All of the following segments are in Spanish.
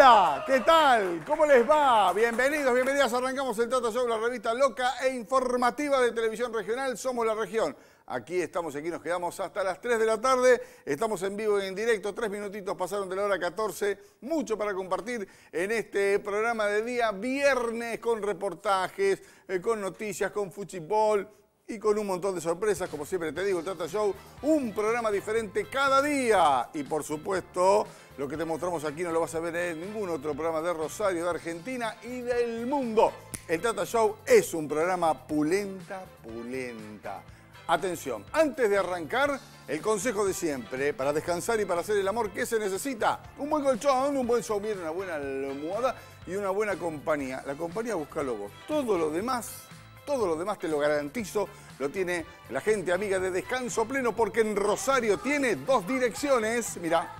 Hola, ¿qué tal? ¿Cómo les va? Bienvenidos, bienvenidas. Arrancamos el Tata Show, la revista loca e informativa de televisión regional. Somos la región. Aquí estamos, aquí nos quedamos hasta las 3 de la tarde. Estamos en vivo y en directo. Tres minutitos pasaron de la hora 14. Mucho para compartir en este programa de día viernes con reportajes, eh, con noticias, con fútbol y con un montón de sorpresas. Como siempre te digo, el Tata Show, un programa diferente cada día. Y por supuesto, lo que te mostramos aquí no lo vas a ver en ningún otro programa de Rosario, de Argentina y del mundo. El Tata Show es un programa pulenta, pulenta. Atención, antes de arrancar, el consejo de siempre, para descansar y para hacer el amor, ¿qué se necesita? Un buen colchón, un buen somier, una buena almohada y una buena compañía. La compañía busca vos. Todo lo demás, todo lo demás te lo garantizo, lo tiene la gente amiga de Descanso Pleno, porque en Rosario tiene dos direcciones. Mira,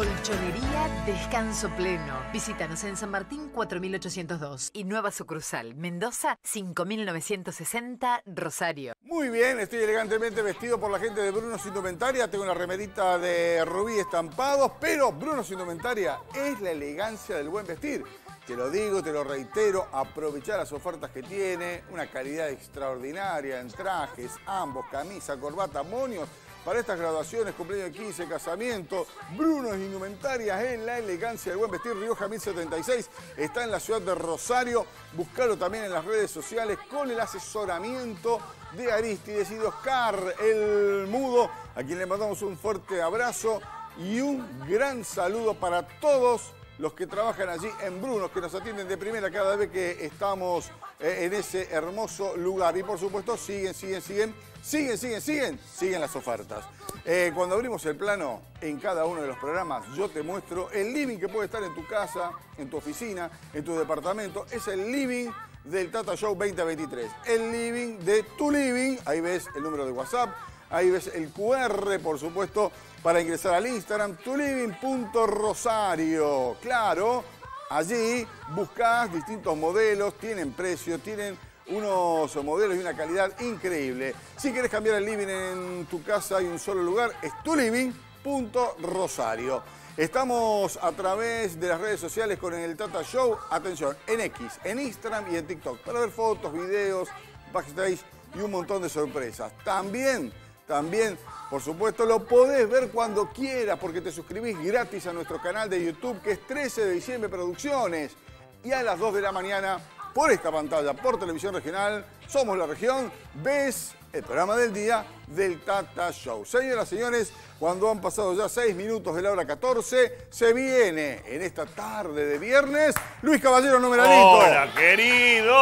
Colchonería Descanso Pleno. Visítanos en San Martín 4802 y Nueva Sucursal, Mendoza 5960, Rosario. Muy bien, estoy elegantemente vestido por la gente de Brunos Indumentaria. Tengo una remerita de rubí estampados, pero Brunos Indumentaria es la elegancia del buen vestir. Te lo digo, te lo reitero, aprovechar las ofertas que tiene, una calidad extraordinaria en trajes, ambos, camisa, corbata, monios. Para estas graduaciones, cumpleaños de 15, casamiento, Brunos Indumentarias en la elegancia del buen vestir, Rioja 1076, está en la ciudad de Rosario. Buscalo también en las redes sociales con el asesoramiento de Aristides y de Oscar, el mudo, a quien le mandamos un fuerte abrazo y un gran saludo para todos los que trabajan allí en Brunos, que nos atienden de primera cada vez que estamos eh, en ese hermoso lugar. Y por supuesto, siguen, siguen, siguen, siguen, siguen, siguen, siguen las ofertas. Eh, cuando abrimos el plano en cada uno de los programas, yo te muestro el living que puede estar en tu casa, en tu oficina, en tu departamento. Es el living del Tata Show 2023. El living de tu living. Ahí ves el número de WhatsApp. Ahí ves el QR, por supuesto, para ingresar al Instagram, tuliving.rosario. Claro, allí buscas distintos modelos, tienen precio, tienen unos modelos y una calidad increíble. Si quieres cambiar el living en tu casa hay un solo lugar, es tuliving.rosario. Estamos a través de las redes sociales con el Tata Show, atención, en X, en Instagram y en TikTok, para ver fotos, videos, backstage y un montón de sorpresas. También, también, por supuesto, lo podés ver cuando quieras porque te suscribís gratis a nuestro canal de YouTube que es 13 de diciembre Producciones. Y a las 2 de la mañana, por esta pantalla, por televisión regional, somos la región, ves el programa del día del Tata Show. Señoras y señores, cuando han pasado ya 6 minutos de la hora 14, se viene en esta tarde de viernes Luis Caballero Numeralito. Hola, querido.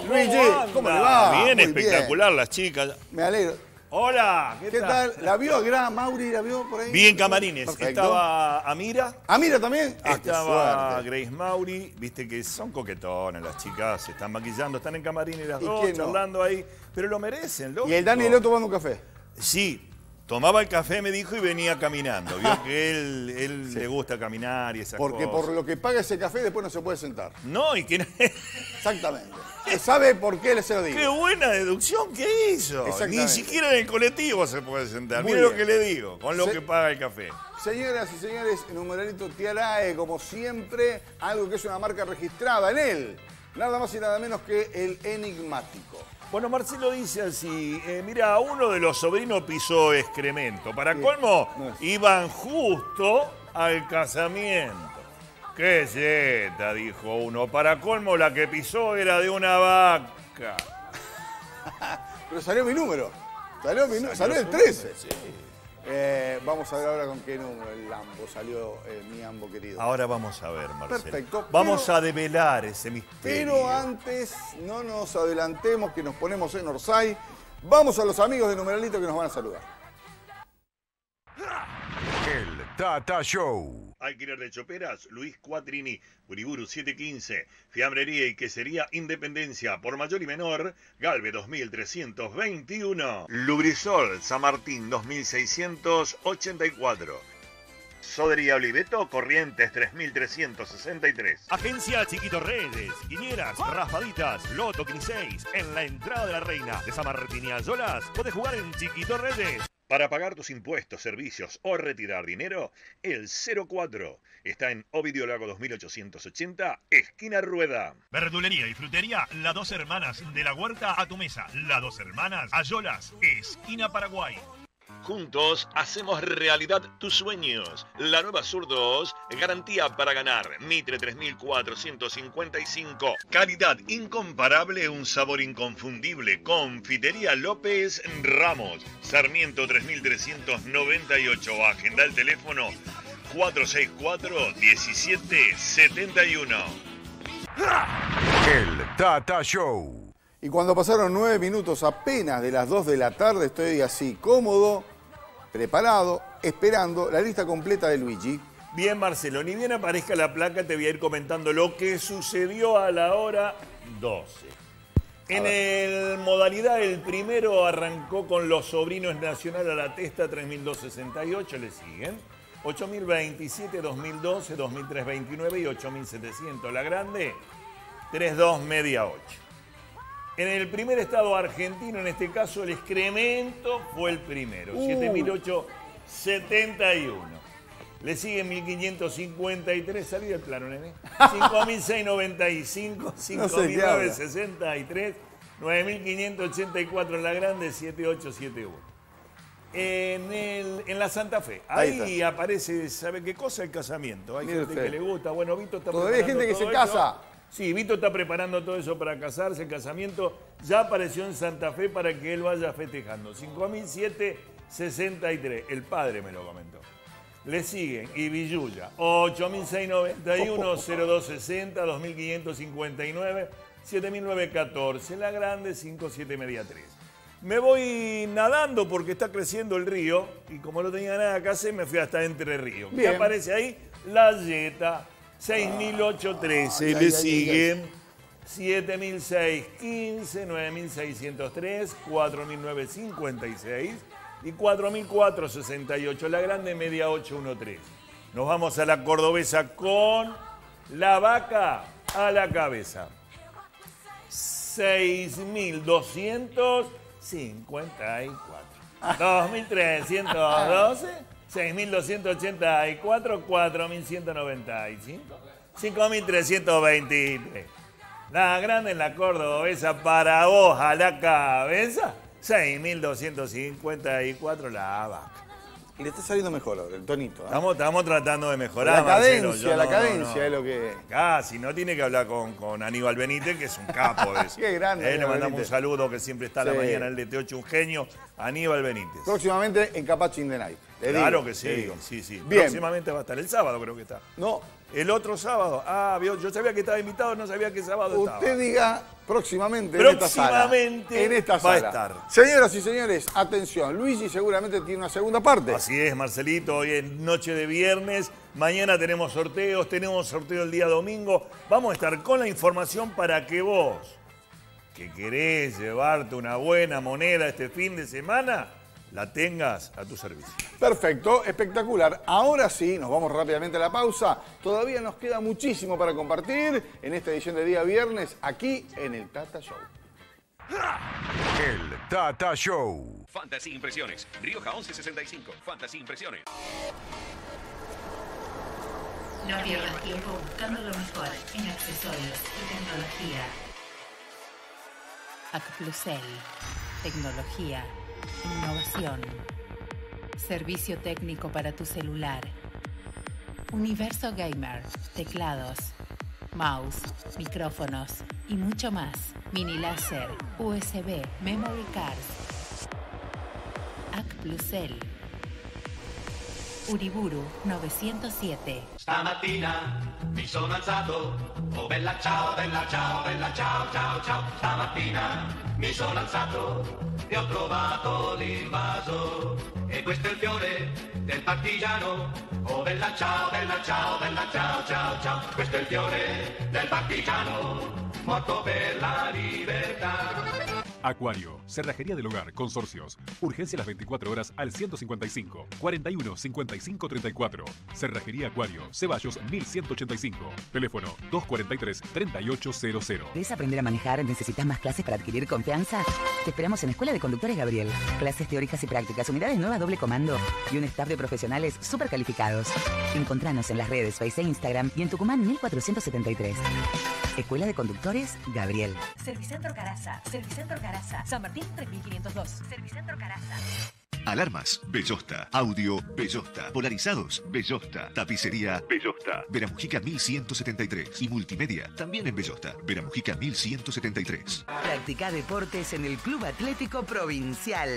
¿Cómo Luigi, anda? ¿cómo le va? Bien, Muy espectacular las chicas. Me alegro. Hola, ¿qué, ¿Qué tal? ¿La vio Gran Mauri? ¿La vio por ahí? Bien, Camarines. Perfecto. Estaba Amira. ¿A Mira también? Ah, Estaba. Grace Mauri, viste que son coquetonas las chicas, se están maquillando, están en camarines las ¿Y dos, no? charlando ahí, pero lo merecen, loco. Y el Dani y Leo tomando un café. Sí, tomaba el café, me dijo, y venía caminando. Vio que él, él le gusta caminar y esas Porque cosas. por lo que paga ese café después no se puede sentar. No, y que... Exactamente. ¿Sabe por qué le se lo digo? Qué buena deducción que hizo. Ni siquiera en el colectivo se puede sentar. Mira lo que le digo, con lo Se- que paga el café. Señoras y señores, numeralito Tiarae, como siempre, algo que es una marca registrada en él. Nada más y nada menos que el enigmático. Bueno, Marcelo dice así, eh, mira, uno de los sobrinos pisó excremento. Para colmo, no iban justo al casamiento. ¡Qué zeta! dijo uno. Para colmo, la que pisó era de una vaca. Pero salió mi número. Salió, mi nu- salió el 13. Eh, vamos a ver ahora con qué número el Lambo salió eh, mi Ambo querido. Ahora vamos a ver, Marcelo. Perfecto, Vamos pero- a develar ese misterio. Pero antes, no nos adelantemos que nos ponemos en Orsay. Vamos a los amigos de Numeralito que nos van a saludar. El Tata Show. Alquiler de choperas, Luis Cuatrini, Uriburu 715, Fiambrería y Quesería Independencia, por mayor y menor, Galve 2321, Lubrisol, San Martín 2684, Sodería Oliveto, Corrientes 3363. Agencia Chiquito Redes, Quinieras, Raspaditas, Loto 16, en la entrada de la Reina de San Martín y Ayolas, podés jugar en Chiquito Redes. Para pagar tus impuestos, servicios o retirar dinero, el 04 está en Ovidio Lago 2880, esquina Rueda. Verdulería y frutería, las dos hermanas de la huerta a tu mesa. Las dos hermanas, Ayolas, esquina Paraguay. Juntos hacemos realidad tus sueños. La nueva Sur 2, garantía para ganar. Mitre 3455. Calidad incomparable, un sabor inconfundible. Confitería López Ramos. Sarmiento 3398. Agenda el teléfono 464-1771. El Tata Show. Y cuando pasaron nueve minutos apenas de las 2 de la tarde, estoy así cómodo, preparado, esperando la lista completa de Luigi. Bien, Marcelo, ni bien aparezca la placa, te voy a ir comentando lo que sucedió a la hora 12. En el modalidad, el primero arrancó con los sobrinos Nacional a la Testa 3268, le siguen. 8027, 2012, 2329 y 8700. La grande, 32 media 8. En el primer estado argentino, en este caso el excremento fue el primero, Uh. 7871. Le sigue 1553, salí del plano, nene. 5695, No sé qué habla. 5963, 9584 en la grande, 7871. En, el- en la Santa Fe, Ahí aparece, ¿sabe qué cosa? El casamiento. Hay gente usted. que le gusta. Bueno, Vito está Todavía hay gente que se casa. Sí, Vito está preparando todo eso para casarse, el casamiento. Ya apareció en Santa Fe para que él vaya festejando. 5007-63. El padre me lo comentó. Le siguen Ibilluya, 8691-0260, 2559-7914. La grande, 57mediatriz. Me voy nadando porque está creciendo el río y como no tenía nada que hacer me fui hasta Entre Ríos. ¿Qué aparece ahí? La Yeta, 6813. Ay, Le siguen 7615, 9603, 4956 y 4468. La grande media 813. Nos vamos a la cordobesa con la vaca a la cabeza. 6.254. 2.312, 6.284, 4.195, 5.323. La grande en la cordobesa para vos a la cabeza, 6.254 la vaca. Le está saliendo mejor ahora, el tonito. ¿eh? Estamos, estamos tratando de mejorar. La cadencia, la no, cadencia no, es lo que... Casi, no tiene que hablar con, con Aníbal Benítez, que es un capo de eso. Qué grande, Eh, le mandamos Benítez. un saludo que siempre está a la Sí. mañana, el de T8, un genio, Aníbal Benítez. Próximamente en Capachi in the Night. Claro digo, que sí, digo. sí, sí. Bien. Próximamente va a estar, el sábado creo que está. No, El otro sábado, ah, yo sabía que estaba invitado, no sabía qué sábado usted estaba. diga próximamente, en esta sala. Próximamente En esta va a sala. estar. Señoras y señores, atención. Luigi seguramente tiene una segunda parte. Así es, Marcelito, hoy es noche de viernes, mañana tenemos sorteos, tenemos sorteo el día domingo. Vamos a estar con la información para que vos, que querés llevarte una buena moneda este fin de semana, la tengas a tu servicio. Perfecto, espectacular. Ahora sí, nos vamos rápidamente a la pausa. Todavía nos queda muchísimo para compartir en esta edición de día viernes aquí en el Tata Show. El Tata Show. Fantasy Impresiones. Rioja 1165. Fantasy Impresiones. No pierdas tiempo buscando lo mejor en accesorios y tecnología. Acplusel. Tecnología. Innovación. Servicio técnico para tu celular. Universo Gamer. Teclados. Mouse. Micrófonos. Y mucho más. Mini láser. USB. Memory cards. Acplusel. Uriburu 907. Stamattina mi sono alzato, oh bella ciao, bella ciao, bella ciao, ciao, ciao. Stamattina mi sono alzato, ti ho trovato l'invaso. E questo è il fiore del partigiano. Oh bella ciao, bella ciao, bella ciao, ciao, ciao. Questo è il fiore del partigiano, morto per la libertà. Acuario, Cerrajería del Hogar, Consorcios. Urgencia las 24 horas al 155 41 55 34. Cerrajería Acuario, Ceballos 1185. Teléfono 243 3800. ¿Querés aprender a manejar? ¿Necesitas más clases para adquirir confianza? Te esperamos en Escuela de Conductores Gabriel. Clases teóricas y prácticas, unidades nuevas doble comando y un staff de profesionales súper calificados. Encontranos en las redes Face e Instagram y en Tucumán 1473. Escuela de Conductores Gabriel. Servicentro Caraza, Servicentro Caraza, San Martín 3502. Servicentro Caraza. Alarmas, Bellosta. Audio, Bellosta. Polarizados, Bellosta. Tapicería, Bellosta. Veramujica 1173. Y multimedia, también en Bellosta. Veramujica 1173. Practica deportes en el Club Atlético Provincial.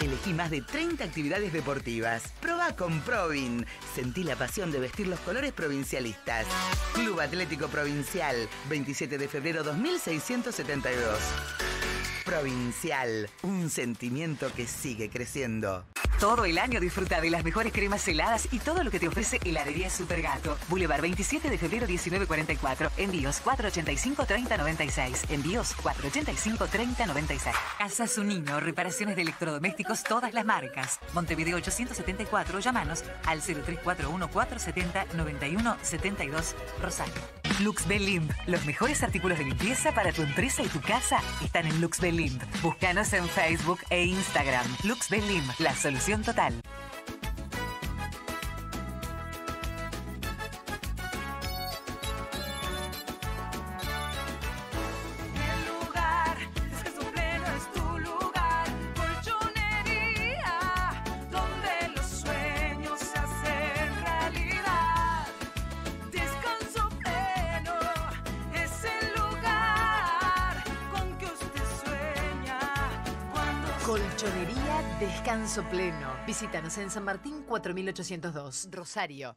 Elegí más de 30 actividades deportivas. Proba con Provin. Sentí la pasión de vestir los colores provincialistas. Club Atlético Provincial, 27 de febrero 2672. Provincial, un sentimiento que sigue creciendo. Todo el año disfruta de las mejores cremas heladas y todo lo que te ofrece Heladería Supergato. Boulevard 27 de febrero 1944. Envíos 485-3096. Envíos 485-3096. Casa Su Niño. Reparaciones de electrodomésticos todas las marcas. Montevideo 874. Llámanos al 0341-470-9172. Rosario. Lux. Los mejores artículos de limpieza para tu empresa y tu casa están en Lux Limp. Búscanos en Facebook e Instagram. Lux. La solución total. Colchonería Descanso Pleno. Visítanos en San Martín 4802, Rosario.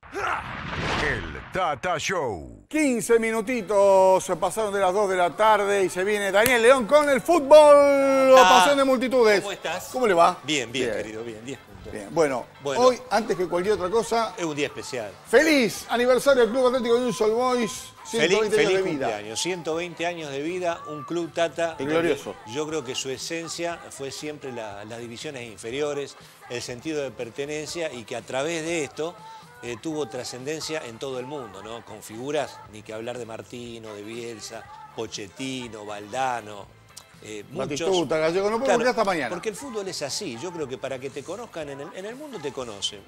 El Tata Show. 15 minutitos pasaron de las 2 de la tarde y se viene Daniel León con el fútbol. Ah, pasión de multitudes. ¿Cómo estás? ¿Cómo le va? Bien, bien, querido, bien, 10 puntos. Bien. Bueno, Bueno. hoy, antes que cualquier otra cosa, Es un día especial. feliz aniversario del Club Atlético News All Boys. 120 feliz, años de vida. cumpleaños. 120 años de vida, un club Tata. Y glorioso. Yo creo que su esencia fue siempre la- las divisiones inferiores, el sentido de pertenencia y que a través de esto eh, tuvo trascendencia en todo el mundo, ¿no? Con figuras, ni que hablar de Martino, de Bielsa, Pochettino, Valdano. Eh, muchos- Batistuta, Gallego, no podemos ir hasta mañana. Porque el fútbol es así. Yo creo que para que te conozcan en el, en el mundo te conocen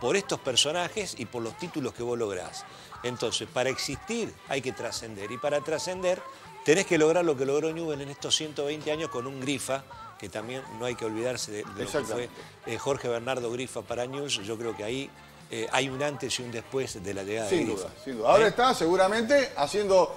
por estos personajes y por los títulos que vos lográs. Entonces, para existir hay que trascender. Y para trascender tenés que lograr lo que logró Newell en estos 120 años con un Grifa, que también no hay que olvidarse de, de lo que fue eh, Jorge Bernardo Grifa para News. Yo creo que ahí eh, hay un antes y un después de la llegada de Grifa. duda, sin duda. Ahora ¿Eh? está seguramente haciendo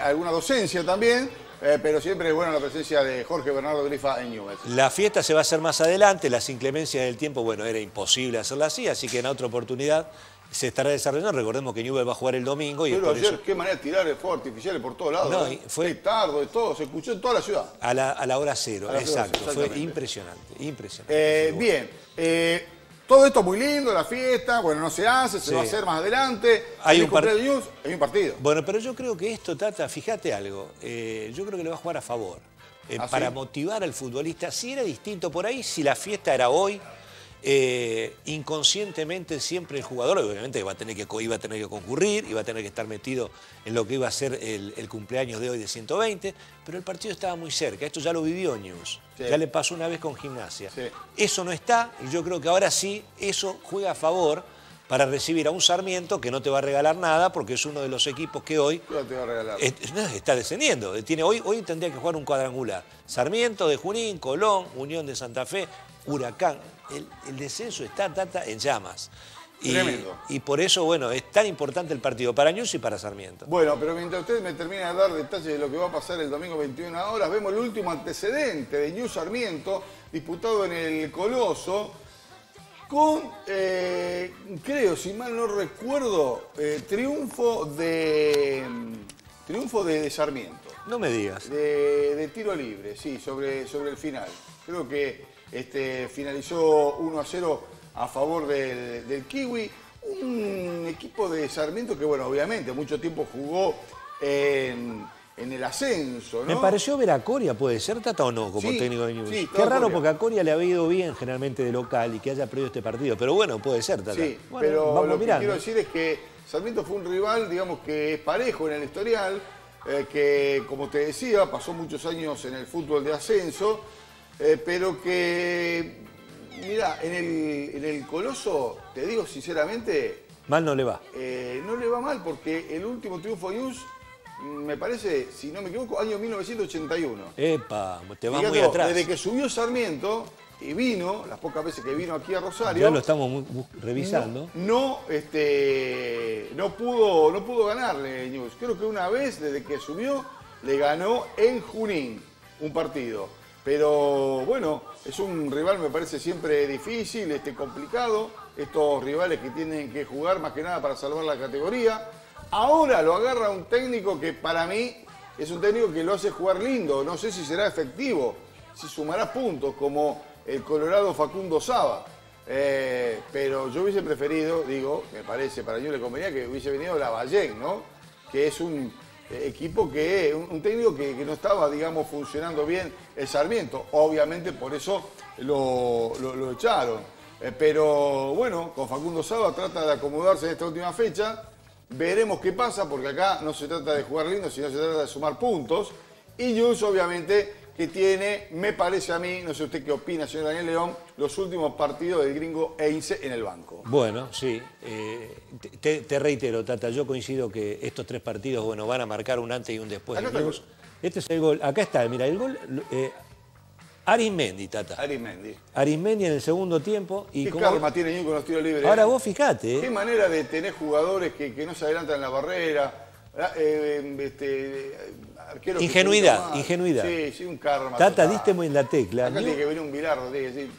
alguna docencia también, eh, pero siempre es buena la presencia de Jorge Bernardo Grifa en Newell's. La fiesta se va a hacer más adelante, las inclemencias del tiempo, bueno, era imposible hacerla así, así que en otra oportunidad se estará desarrollando. Recordemos que Newell va a jugar el domingo y Pero ayer, eso qué manera de tirar fuegos artificiales por todos lados. No, ¿eh? fue- Petardo, de todo, se escuchó en toda la ciudad. a la, a la hora cero, la hora exacto, cero, fue impresionante, impresionante. Eh, bien, eh, todo esto muy lindo, la fiesta, bueno, no se hace, se Sí. va a hacer más adelante. Hay un News, hay un partido. Bueno, pero yo creo que esto, Tata, fíjate algo, eh, yo creo que le va a jugar a favor. eh, ¿Ah, sí? para motivar al futbolista, si era distinto por ahí, si la fiesta era hoy, eh, inconscientemente siempre el jugador, obviamente iba a, tener que, iba a tener que concurrir, iba a tener que estar metido en lo que iba a ser el, el cumpleaños de hoy de 120, pero el partido estaba muy cerca, esto ya lo vivió News, Sí. ya le pasó una vez con gimnasia. Sí. Eso no está, y yo creo que ahora sí, eso juega a favor para recibir a un Sarmiento que no te va a regalar nada porque es uno de los equipos que hoy te a regalar. está descendiendo. Tiene, hoy, hoy tendría que jugar un cuadrangular. Sarmiento de Junín, Colón, Unión de Santa Fe, Huracán. El, el descenso está tata en llamas. Y, Tremendo. y por eso, bueno, es tan importante el partido para News y para Sarmiento. Bueno, pero mientras usted me termina de dar detalles de lo que va a pasar el domingo 21 horas, vemos el último antecedente de News Sarmiento, disputado en el Coloso, con, eh, creo, si mal no recuerdo, eh, triunfo de triunfo de, de Sarmiento, No me digas. de, de tiro libre, sí, sobre, sobre el final. Creo que este, finalizó 1 a 0 a favor del, del Kiwi. Un equipo de Sarmiento que, bueno, obviamente mucho tiempo jugó en, en el ascenso, ¿no? Me pareció ver a Coria, ¿puede ser, Tata, o no, como Sí, técnico de News? sí, Qué raro Coria. porque a Coria le había ido bien generalmente de local y que haya perdido este partido. Pero bueno, puede ser, Tata. Sí, Bueno, pero vamos lo que quiero decir es que Sarmiento fue un rival, digamos que es parejo en el historial, eh, que como te decía, pasó muchos años en el fútbol de ascenso, eh, pero que, mira, en el, en el Coloso, te digo sinceramente, Mal no le va. eh, no le va mal porque el último triunfo de News, mm, me parece, si no me equivoco, año 1981. Epa, te vas Fíjate muy atrás. Desde que subió Sarmiento y vino, las pocas veces que vino aquí a Rosario, Ya lo estamos revisando. no, este, no, pudo, no pudo ganarle News. Creo que una vez, desde que subió, le ganó en Junín un partido. Pero bueno, es un rival, me parece siempre difícil, este, complicado. Estos rivales que tienen que jugar más que nada para salvar la categoría. Ahora lo agarra un técnico que para mí es un técnico que lo hace jugar lindo. No sé si será efectivo, si sumará puntos, como el Colorado Facundo Saba. Eh, pero yo hubiese preferido, digo, me parece, para yo le convenía que hubiese venido la Ballén, ¿no? Que es un equipo que, un, técnico que, no estaba, digamos, funcionando bien el Sarmiento. Obviamente por eso lo, lo- lo echaron. Eh, pero bueno, con Facundo Saba trata de acomodarse en esta última fecha. Veremos qué pasa, porque acá no se trata de jugar lindo, sino se trata de sumar puntos. Y Jules, obviamente, que tiene, me parece a mí, no sé usted qué opina, señor Daniel León, los últimos partidos del gringo Eince en el banco. Bueno, sí. eh, te, te reitero, Tata, yo coincido que estos tres partidos bueno, van a marcar un antes y un después. Este es el gol. Acá está, mira, el gol. Eh, Arismendi, Tata. Arismendi. Arismendi en el segundo tiempo. Y ¿Qué como- karma tiene con los tiros libres? Ahora vos fijate. eh, Qué manera de tener jugadores que, que no se adelantan en la barrera. eh, este, Ingenuidad, más. ingenuidad. Sí, sí, un karma. Tata, diste muy en la tecla. Acá tiene que venir un Bilardo, tiene que decir,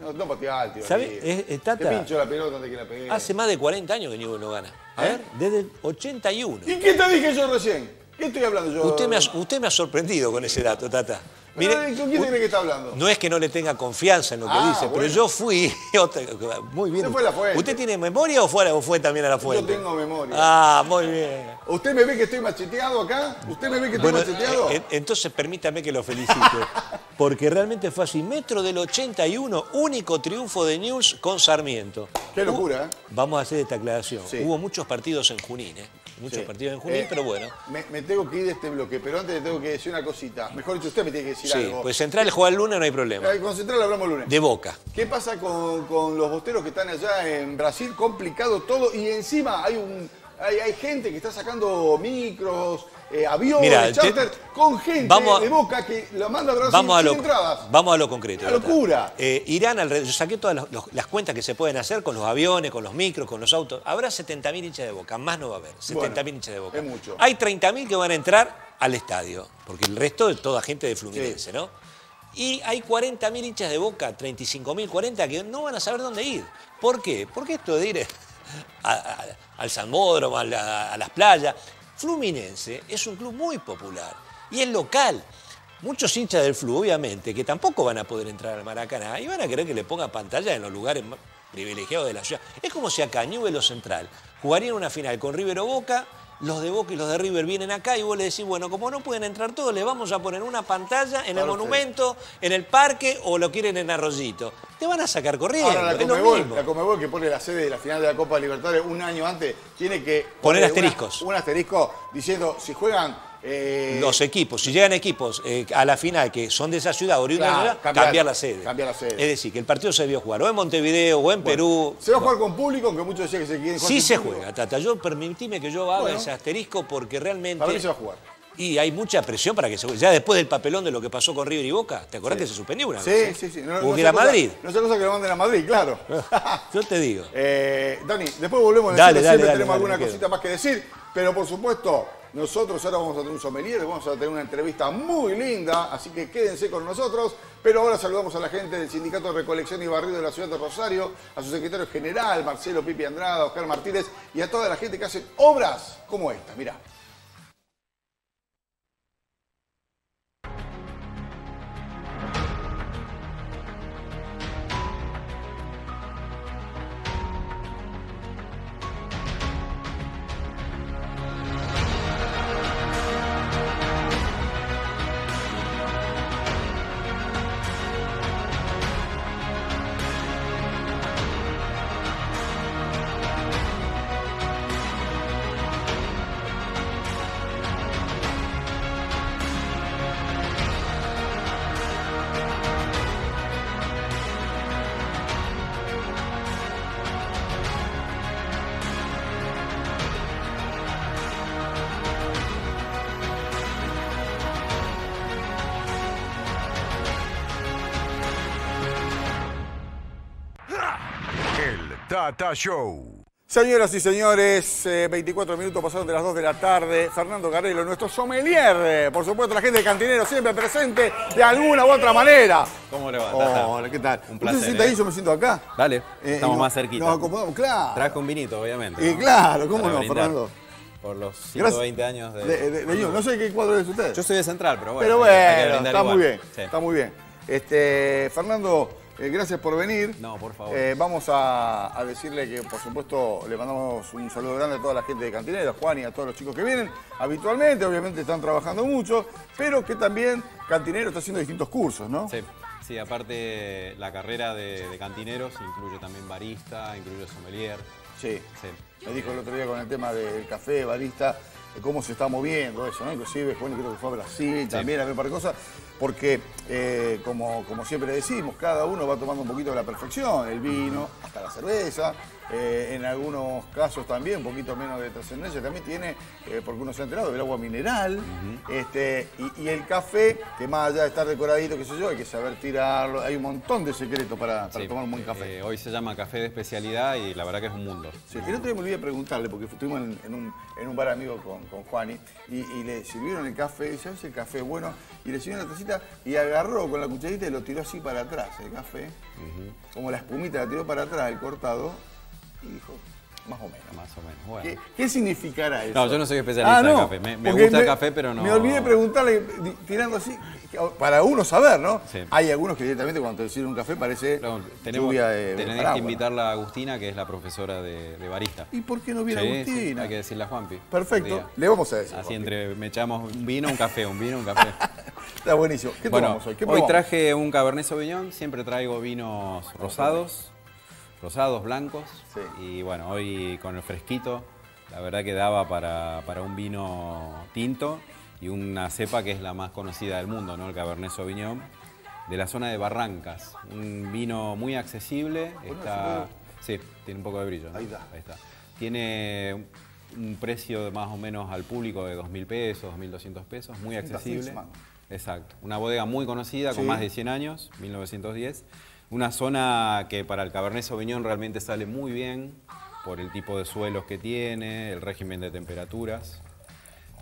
no, no patear, tío. ¿Sabe? aquí. Es- es Tata. Te pincho la pelota antes que la pegué. Hace más de 40 años que Newell no gana. A ver, desde el 81. ¿Y qué te dije yo recién? ¿Qué estoy hablando yo? Usted me, ha, usted me ha sorprendido con ese dato, Tata. Mire, ¿Con quién te cree que está hablando? no es que no le tenga confianza en lo que Ah, dice, pero yo fui. otra- muy bien. Usted fue la. ¿Usted tiene memoria o fue, o fue también a la fuente? Yo tengo memoria. Ah, muy bien. ¿Usted me ve que estoy macheteado acá? ¿Usted me ve que estoy Bueno, macheteado? eh, eh, entonces permítame que lo felicite. Porque realmente fue así. Metro del 81, único triunfo de News con Sarmiento. Qué locura, ¿eh? Vamos a hacer esta aclaración. Sí. Hubo muchos partidos en Junín, ¿eh? Muchos Sí. partidos en Junín, Eh, pero bueno. Me, me tengo que ir de este bloque, pero antes le tengo que decir una cosita. Mejor dicho, usted me tiene que decir Sí, algo. pues Central juega el lunes, no hay problema. Eh, Con Central hablamos el lunes. De Boca. ¿Qué pasa con, con los bosteros que están allá en Brasil? Complicado todo y encima hay un hay, hay gente que está sacando micros, eh, aviones, Mira, te- charter, con gente vamos a- de Boca que lo manda a Brasil Vamos a, sin lo, entradas. vamos a lo concreto. Una locura. Eh, irán alrededor. Yo saqué todas las, los- las cuentas que se pueden hacer con los aviones, con los micros, con los autos. Habrá 70.000 hinchas de boca, más no va a haber. 70.000 hinchas de boca. es mucho. Hay 30.000 que van a entrar al estadio, porque el resto es toda gente de Fluminense, ¿no? Y hay 40.000 hinchas de boca, 35.000, 40 que no van a saber dónde ir. ¿Por qué? Porque esto de ir a- a- al Sambódromo, a, la- a las playas. Fluminense es un club muy popular y es local. Muchos hinchas del Flu, obviamente, que tampoco van a poder entrar al Maracaná y van a querer que le ponga pantalla en los lugares privilegiados de la ciudad. Es como si acá Newell o Central jugarían una final con River o Boca, los de Boca y los de River vienen acá y vos le decís, bueno, como no pueden entrar todos, les vamos a poner una pantalla en el Perfecto. monumento, en el parque o lo quieren en Arroyito. Te van a sacar corriendo, Ahora la es lo Comebol, mismo. la Comebol que pone la sede de la final de la Copa Libertadores un año antes, tiene que Poner asteriscos. Un asterisco diciendo si juegan eh, Los equipos, si llegan equipos eh, a la final que son de esa ciudad, oriundos Claro, de esa ciudad, cambiar- cambiar, la sede. cambiar la sede. Es decir, que el partido se debió jugar o en Montevideo o en Perú. se va a jugar con público, aunque muchos decían que se quieren jugar Sí se público. juega, Tata. Yo permitime que yo haga Bueno. ese asterisco porque realmente. Para mí se va a jugar. Y hay mucha presión para que se juegue. Ya después del papelón de lo que pasó con River y Boca, ¿te acordás Sí. que se suspendió una Sí, vez? sí, sí. Hubo No, que no ir a cosa- Madrid. No sea cosa que lo manden a Madrid, claro. Yo te digo. Eh, Dani, después volvemos a Dale, decirle, dale, siempre dale, tenemos alguna cosita más que decir, pero por supuesto, nosotros ahora vamos a tener un sommelier, vamos a tener una entrevista muy linda, así que quédense con nosotros, pero ahora saludamos a la gente del Sindicato de Recolección y Barrido de la Ciudad de Rosario, a su secretario general, Marcelo Pipi Andrada, Oscar Martínez, y a toda la gente que hace obras como esta, mirá. Tata Show. Señoras y señores, eh, 24 minutos pasaron de las 2 de la tarde. Fernando Carrero, nuestro sommelier, eh, por supuesto, la gente de Cantinero siempre presente de alguna u otra manera. ¿Cómo le va? Tata? Hola, ¿qué tal? Un ¿Usted placer, se sienta ahí, ¿eh? yo me siento acá? Dale, Eh, estamos y más cerquita. Nos acomodamos, claro. Trajo un vinito, obviamente. Y claro, ¿cómo Para no, brindar Fernando? Por los Gracias. 120 años de... De, de-. No sé qué cuadro es usted. Yo soy de Central, pero bueno. Pero hay que- hay que bueno, brindar está igual. muy bien, Sí. está muy bien. Este, Fernando, eh, gracias por venir. No, por favor. Eh, vamos a, a decirle que, por supuesto, le mandamos un saludo grande a toda la gente de Cantinero, a Juan y a todos los chicos que vienen habitualmente. Obviamente están trabajando mucho, pero que también Cantinero está haciendo distintos cursos, ¿no? Sí, sí, aparte la carrera de, de cantineros incluye también barista, incluye sommelier. Sí. Sí. Me dijo el otro día con el tema del café, barista, de cómo se está moviendo eso, ¿no? Inclusive, Juan creo que fue a Brasil también, a ver un par de cosas, porque eh, como, como siempre decimos, cada uno va tomando un poquito de la perfección, el vino, hasta la cerveza, eh, en algunos casos también un poquito menos de trascendencia, también tiene, eh, porque uno se ha enterado, del agua mineral, este, y, y el café, que más allá de estar decoradito, qué sé yo, hay que saber tirarlo, hay un montón de secretos para, para Sí, tomar un buen café. hoy se llama café de especialidad y la verdad que es un mundo. Sí, el otro día me olvidé preguntarle, porque estuvimos en, en un, en un bar amigo con, con Juani, y, y le sirvieron el café, y ¿sabes el café bueno? Y le sirvieron la tacita y agarró con la cucharita y lo tiró así para atrás, el café. Como la espumita la tiró para atrás, el cortado, y dijo, más o menos. Más o menos, bueno. ¿Qué, qué significa eso? No, yo no soy especialista en café. Me- gusta el café, pero no- Me olvidé preguntarle, tirando así, para uno saber, ¿no? Sí. Hay algunos que directamente cuando te sirven un café parece Tenemos, lluvia de tenés que invitarla a Agustina, que es la profesora de, de barista. ¿Y por qué no viene Sí, Agustina? sí, hay que decirle a Juanpi. Perfecto, le vamos a decir. Así Juanpi. entre me echamos un vino, un café, un vino, un café. Está buenísimo. ¿Qué bueno, tomamos hoy? ¿Qué hoy probamos? traje un Cabernet Sauvignon, siempre traigo vinos rosados, rosados, blancos. Y bueno, hoy con el fresquito, la verdad que daba para, para un vino tinto y una cepa que es la más conocida del mundo, ¿no? El Cabernet Sauvignon, de la zona de Barrancas. Un vino muy accesible, está... Sí, tiene un poco de brillo. ¿no? Ahí está. Ahí está. Tiene un precio de más o menos al público de 2.000 pesos, 2.200 pesos, muy accesible. Exacto. Una bodega muy conocida, con Sí. más de 100 años, 1910. Una zona que para el Cabernet Sauvignon realmente sale muy bien por el tipo de suelos que tiene, el régimen de temperaturas.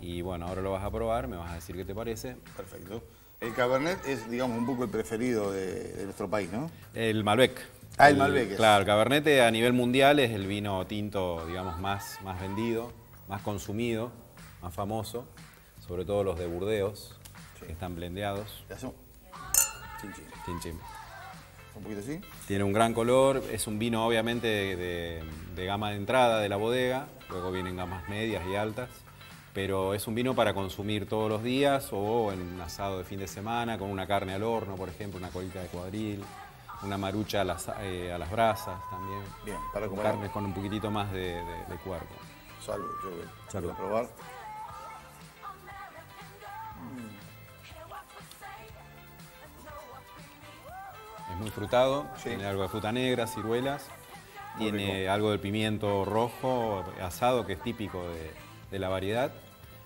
Y bueno, ahora lo vas a probar, me vas a decir qué te parece. Perfecto. El Cabernet es, digamos, un poco el preferido de, de nuestro país, ¿no? El Malbec. Ah, el Malbec es. Claro, el Cabernet a nivel mundial es el vino tinto, digamos, más, más vendido, más consumido, más famoso. Sobre todo los de Burdeos, que están blendeados. Chin. Chin, chin. Un poquito así. Tiene un gran color, es un vino obviamente de, de- de gama de entrada de la bodega, luego vienen gamas medias y altas, pero es un vino para consumir todos los días o en un asado de fin de semana con una carne al horno, por ejemplo, una colita de cuadril, una marucha a las, eh, a las brasas también. Bien, para comer. carne con un poquitito más de, de- cuerpo. Salud, yo voy a probar. Es muy frutado, tiene algo de fruta negra, ciruelas, Muy tiene rico. algo de pimiento rojo asado que es típico de, de la variedad.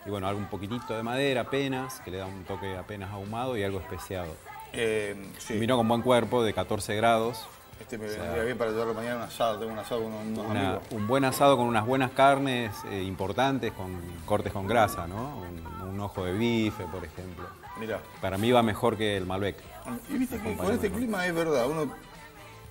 Y bueno, algo un poquitito de madera apenas, que le da un toque apenas ahumado y algo especiado. Eh, sí. Vino con buen cuerpo, de 14 grados. Este me O sea, vendría bien para llevarlo mañana a un asado. Tengo un asado con unos Una- amigos. un buen asado con unas buenas carnes eh, importantes, con cortes con grasa, ¿no? Un, un ojo de bife, por ejemplo. Mira. Para mí va mejor que el Malbec. Y viste que con este clima es verdad, uno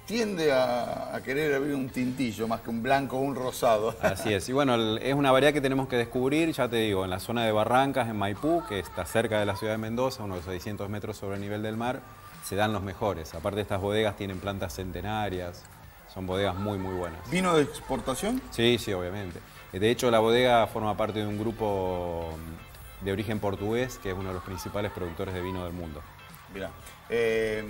tiende a, a querer abrir un tintillo más que un blanco o un rosado. Así es. Y bueno, el- es una variedad que tenemos que descubrir, ya te digo, en la zona de Barrancas, en Maipú, que está cerca de la ciudad de Mendoza, unos 600 metros sobre el nivel del mar, se dan los mejores. Aparte, estas bodegas tienen plantas centenarias, son bodegas muy, muy buenas. ¿Vino de exportación? Sí, sí, obviamente. De hecho, la bodega forma parte de un grupo mm, de origen portugués, que es uno de los principales productores de vino del mundo. Mira, eh,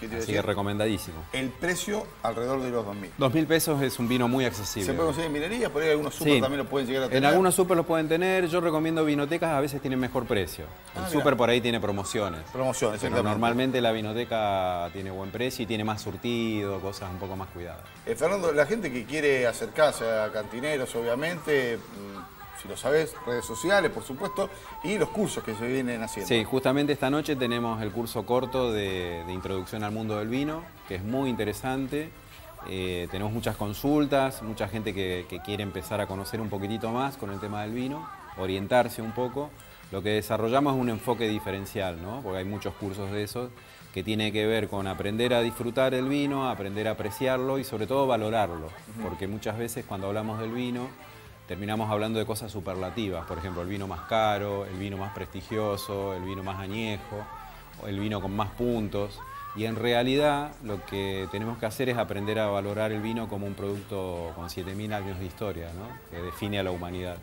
¿qué te iba a Así que recomendadísimo. El precio alrededor de los 2.000. Dos mil pesos es un vino muy accesible. Se puede conseguir en minería, por ahí algunos super Sí. también lo pueden llegar a tener. En algunos super los pueden tener, yo recomiendo vinotecas, a veces tienen mejor precio. El Ah, super por ahí tiene promociones. Promociones, Pero normalmente la vinoteca tiene buen precio y tiene más surtido, cosas un poco más cuidadas. Eh, Fernando, la gente que quiere acercarse a cantineros, obviamente, mm, si lo sabes, redes sociales, por supuesto, y los cursos que se vienen haciendo. Sí, justamente esta noche tenemos el curso corto de, de introducción al mundo del vino, que es muy interesante. Eh, tenemos muchas consultas, mucha gente que, que quiere empezar a conocer un poquitito más con el tema del vino, orientarse un poco. Lo que desarrollamos es un enfoque diferencial, ¿no? porque hay muchos cursos de esos que tiene que ver con aprender a disfrutar el vino, aprender a apreciarlo y sobre todo valorarlo, porque muchas veces cuando hablamos del vino terminamos hablando de cosas superlativas, por ejemplo, el vino más caro, el vino más prestigioso, el vino más añejo, el vino con más puntos. Y en realidad lo que tenemos que hacer es aprender a valorar el vino como un producto con 7.000 años de historia, que define a la humanidad.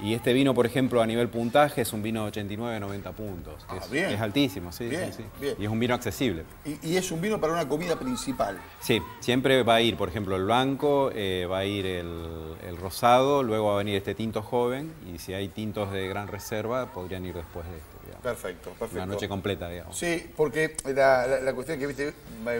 Y este vino, por ejemplo, a nivel puntaje es un vino de 89, 90 puntos. Ah, es, bien. es altísimo, sí, Bien, sí, sí. bien. Y es un vino accesible. Y, y es un vino para una comida principal. Sí, siempre va a ir, por ejemplo, el blanco, eh, va a ir el, el rosado, luego va a venir este tinto joven y si hay tintos de gran reserva podrían ir después de este. Digamos. Perfecto, perfecto. Una noche completa, digamos. Sí, porque la, la- la cuestión es que, viste,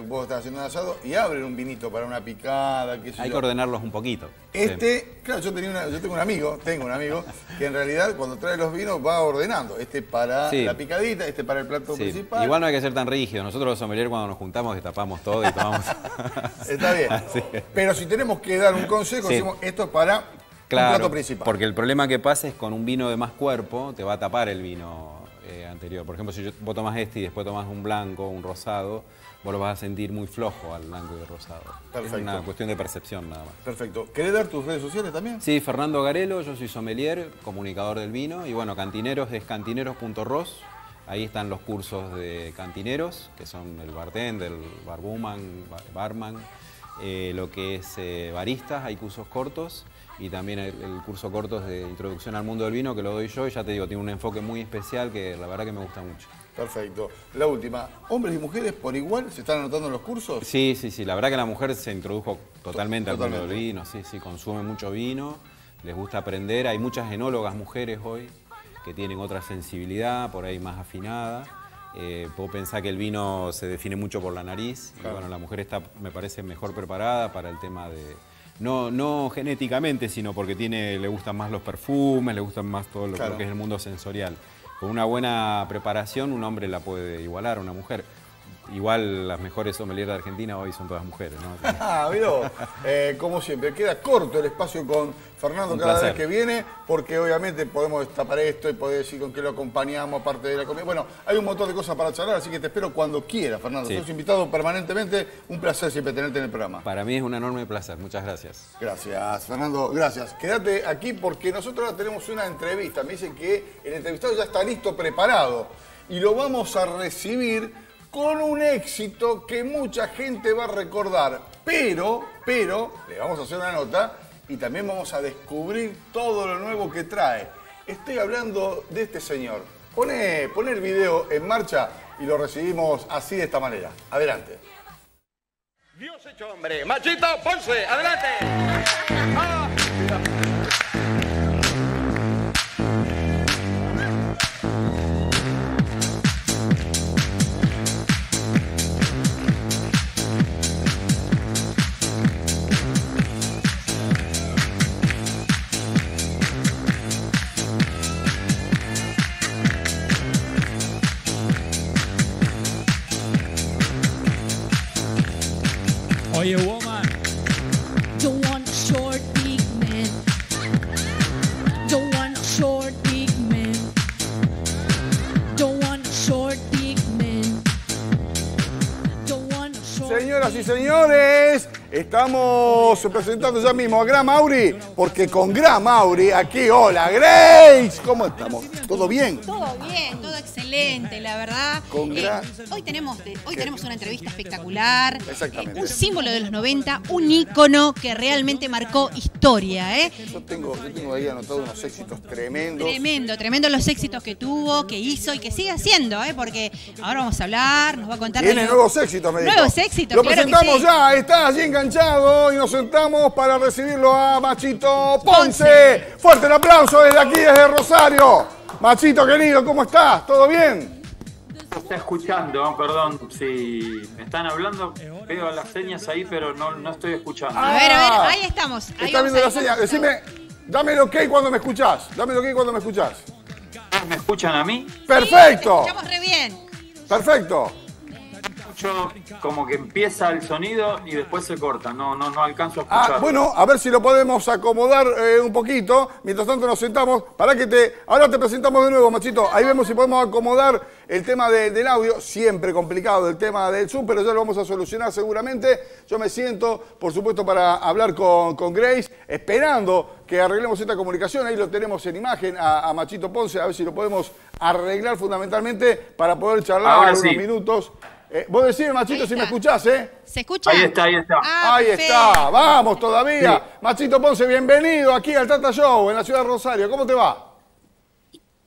vos estás haciendo un asado y abren un vinito para una picada, qué sé Hay yo. que ordenarlos un poquito. Este, claro, yo, tenía una- yo tengo un amigo, tengo un amigo, que en realidad cuando trae los vinos va ordenando. Este para Sí. la picadita, este para el plato Sí, principal. Igual no hay que ser tan rígidos. Nosotros los sommeliers cuando nos juntamos destapamos todo y tomamos. Está bien. Así. Pero si tenemos que dar un consejo, decimos esto es para Claro, plato principal. porque el problema que pasa es con un vino de más cuerpo, te va a tapar el vino eh, anterior. Por ejemplo, si yo- vos tomás este y después tomás un blanco, un rosado, vos lo vas a sentir muy flojo al blanco y al rosado. Perfecto. Es una cuestión de percepción nada más. Perfecto. ¿Querés dar tus redes sociales también? Sí, Fernando Garelo, yo soy sommelier, comunicador del vino, y bueno, cantineros es cantineros.ros. Ahí están los cursos de cantineros, que son el bartender, el barwoman, bar- barman, eh, lo que es eh, baristas, hay cursos cortos, y también el, el curso corto es de introducción al mundo del vino, que lo doy yo, y ya te digo, tiene un enfoque muy especial que la verdad que me gusta mucho. Perfecto. La última. ¿Hombres y mujeres por igual se están anotando en los cursos? Sí, sí, sí. La verdad que la mujer se introdujo totalmente al mundo del vino. Sí, sí, consume mucho vino, les gusta aprender. Hay muchas enólogas mujeres hoy que tienen otra sensibilidad, por ahí más afinada. Eh, puedo pensar que el vino se define mucho por la nariz. Y bueno, la mujer está, me parece, mejor preparada para el tema de. No, no genéticamente, sino porque tiene, le gustan más los perfumes, le gustan más todo lo, Claro. lo que es el mundo sensorial. Con una buena preparación, un hombre la puede igualar a una mujer. Igual las mejores sommeliers de Argentina hoy son todas mujeres, ¿no? Ah, miró. Eh, como siempre, queda corto el espacio con Fernando Un cada placer. vez que viene, porque obviamente podemos destapar esto y poder decir con qué lo acompañamos, aparte de la comida. Bueno, hay un montón de cosas para charlar, así que te espero cuando quieras, Fernando. Sí. Invitado permanentemente. Un placer siempre tenerte en el programa. Para mí es un enorme placer. Muchas gracias. Gracias, Fernando, gracias. Quédate aquí porque nosotros ahora tenemos una entrevista. Me dicen que el entrevistado ya está listo, preparado. Y lo vamos a recibir con un éxito que mucha gente va a recordar. Pero, pero, le vamos a hacer una nota y también vamos a descubrir todo lo nuevo que trae. Estoy hablando de este señor. Pone, pone el video en marcha y lo recibimos así de esta manera. Adelante. Dios hecho hombre. Machito, Ponce, adelante. Ah. Y señores, estamos presentando ya mismo a Gra Mauri, porque con Gra Mauri aquí, hola Grace, ¿cómo estamos? ¿Todo bien? Todo bien, todo excelente, la verdad. Con Eh, hoy tenemos, hoy tenemos una entrevista espectacular. Exactamente. Eh, un símbolo de los 90, un ícono que realmente marcó historia, ¿eh? Yo tengo, yo tengo ahí anotado unos éxitos tremendos. Tremendo, tremendo los éxitos que tuvo, que hizo y que sigue haciendo, ¿eh? Porque ahora vamos a hablar, nos va a contar. Tiene nuevos éxitos, me dijo. Nuevos éxitos, Lo claro que presentamos sí. ya, está allí enganchado y nos sentamos para recibirlo a Machito Ponce. Fuerte el aplauso desde aquí, desde Rosario. Machito querido, ¿cómo estás? ¿Todo bien? Está escuchando, perdón, si me están hablando, veo las señas ahí, pero no, no estoy escuchando. A ver, a ver, ahí estamos. Ahí Está viendo a la ver señal. cómo- Decime, dame el ok cuando me escuchás. Dame el ok cuando me escuchás. ¿Me escuchan a mí? Perfecto. Escuchamos re bien. Perfecto. Como que empieza el sonido y después se corta. No, no, no alcanzo a escuchar. Ah, bueno, a ver si lo podemos acomodar eh, un poquito. Mientras tanto nos sentamos. Para que te. Ahora te presentamos de nuevo, Machito. Ahí vemos si podemos acomodar el tema de- del audio. Siempre complicado el tema del Zoom, pero ya lo vamos a solucionar seguramente. Yo me siento, por supuesto, para hablar con, con Grace, esperando que arreglemos esta comunicación. Ahí lo tenemos en imagen a, a Machito Ponce, a ver si lo podemos arreglar fundamentalmente para poder charlar Ahora unos sí. minutos. Eh, vos decís, Machito, si me escuchás, ¿eh? ¿Se escucha? Ahí está, ahí está. Ah, Ahí perfecto. está, vamos todavía. Machito Ponce, bienvenido aquí al Tata Show en la ciudad de Rosario. ¿Cómo te va?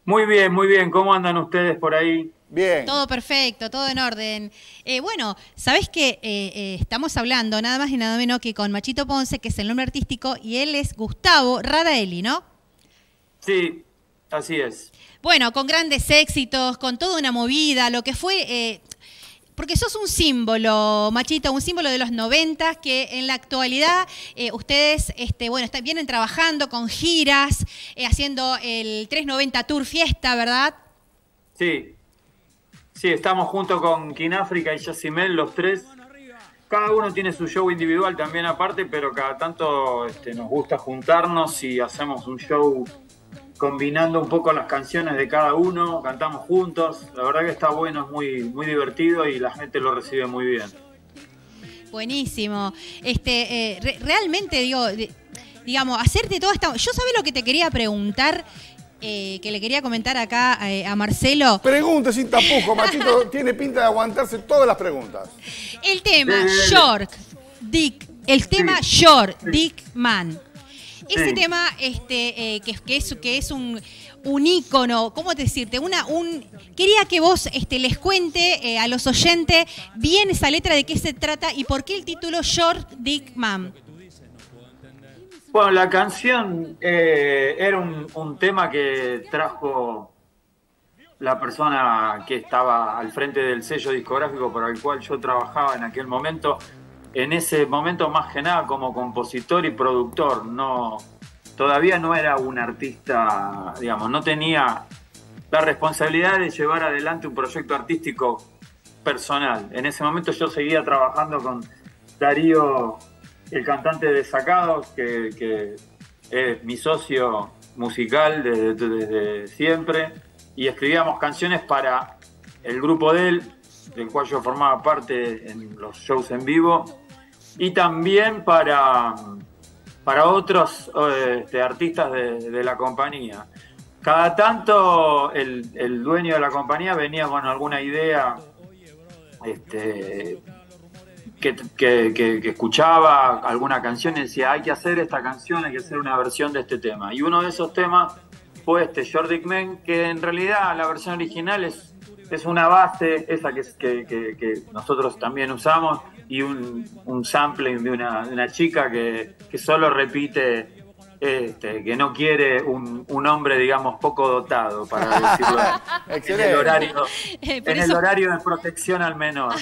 Muy bien, muy bien. ¿Cómo andan ustedes por ahí? Bien. Todo perfecto, todo en orden. Eh, bueno, sabés que eh, eh, estamos hablando nada más y nada menos que con Machito Ponce, que es el nombre artístico, y él es Gustavo Radaeli, ¿no? Sí, así es. Bueno, con grandes éxitos, con toda una movida, lo que fue. Porque sos un símbolo, Machito, un símbolo de los noventas que en la actualidad eh, ustedes este, bueno, vienen trabajando con giras, eh, haciendo el 390 Tour Fiesta, ¿verdad? Sí. Sí, estamos junto con Kináfrica y Yacimel, los tres. Cada uno tiene su show individual también aparte, pero cada tanto este, nos gusta juntarnos y hacemos un show combinando un poco las canciones de cada uno, cantamos juntos. La verdad que está bueno, es muy, muy divertido y la gente lo recibe muy bien. Buenísimo. Este, eh, re- realmente digo, de- digamos, hacerte toda esta. Yo sabés lo que te quería preguntar, eh, que le quería comentar acá eh, a Marcelo. Pregunte sin tapujo, Machito tiene pinta de aguantarse todas las preguntas. El tema. Short, Dick, el tema Short, Dick Man. Ese Sí. tema, este, eh, que, que es, que es un, un ícono, ¿cómo decirte? Una, un, quería que vos este, les cuente eh, a los oyentes bien esa letra de qué se trata y por qué el título Short Dick Man. Bueno, la canción eh, era un, un tema que trajo la persona que estaba al frente del sello discográfico por el cual yo trabajaba en aquel momento. En ese momento, más que nada, como compositor y productor. No, todavía no era un artista, digamos, no tenía la responsabilidad de llevar adelante un proyecto artístico personal. En ese momento yo seguía trabajando con Darío, el cantante de Sacados, que, es mi socio musical desde, desde siempre, y escribíamos canciones para el grupo de él, del cual yo formaba parte en los shows en vivo, y también para, para otros eh, este, artistas de, la compañía. Cada tanto el, el dueño de la compañía venía con alguna idea este, que, que- que- que escuchaba alguna canción y decía, hay que hacer esta canción, hay que hacer una versión de este tema. Y uno de esos temas fue este, Jordic Man, que en realidad la versión original es, es una base, esa que, que- que- que nosotros también usamos, y un, un sampling de una, de una chica que, que solo repite, este, que no quiere un, un hombre, digamos, poco dotado, para decirlo en el horario, Eh, en el horario de protección al menor.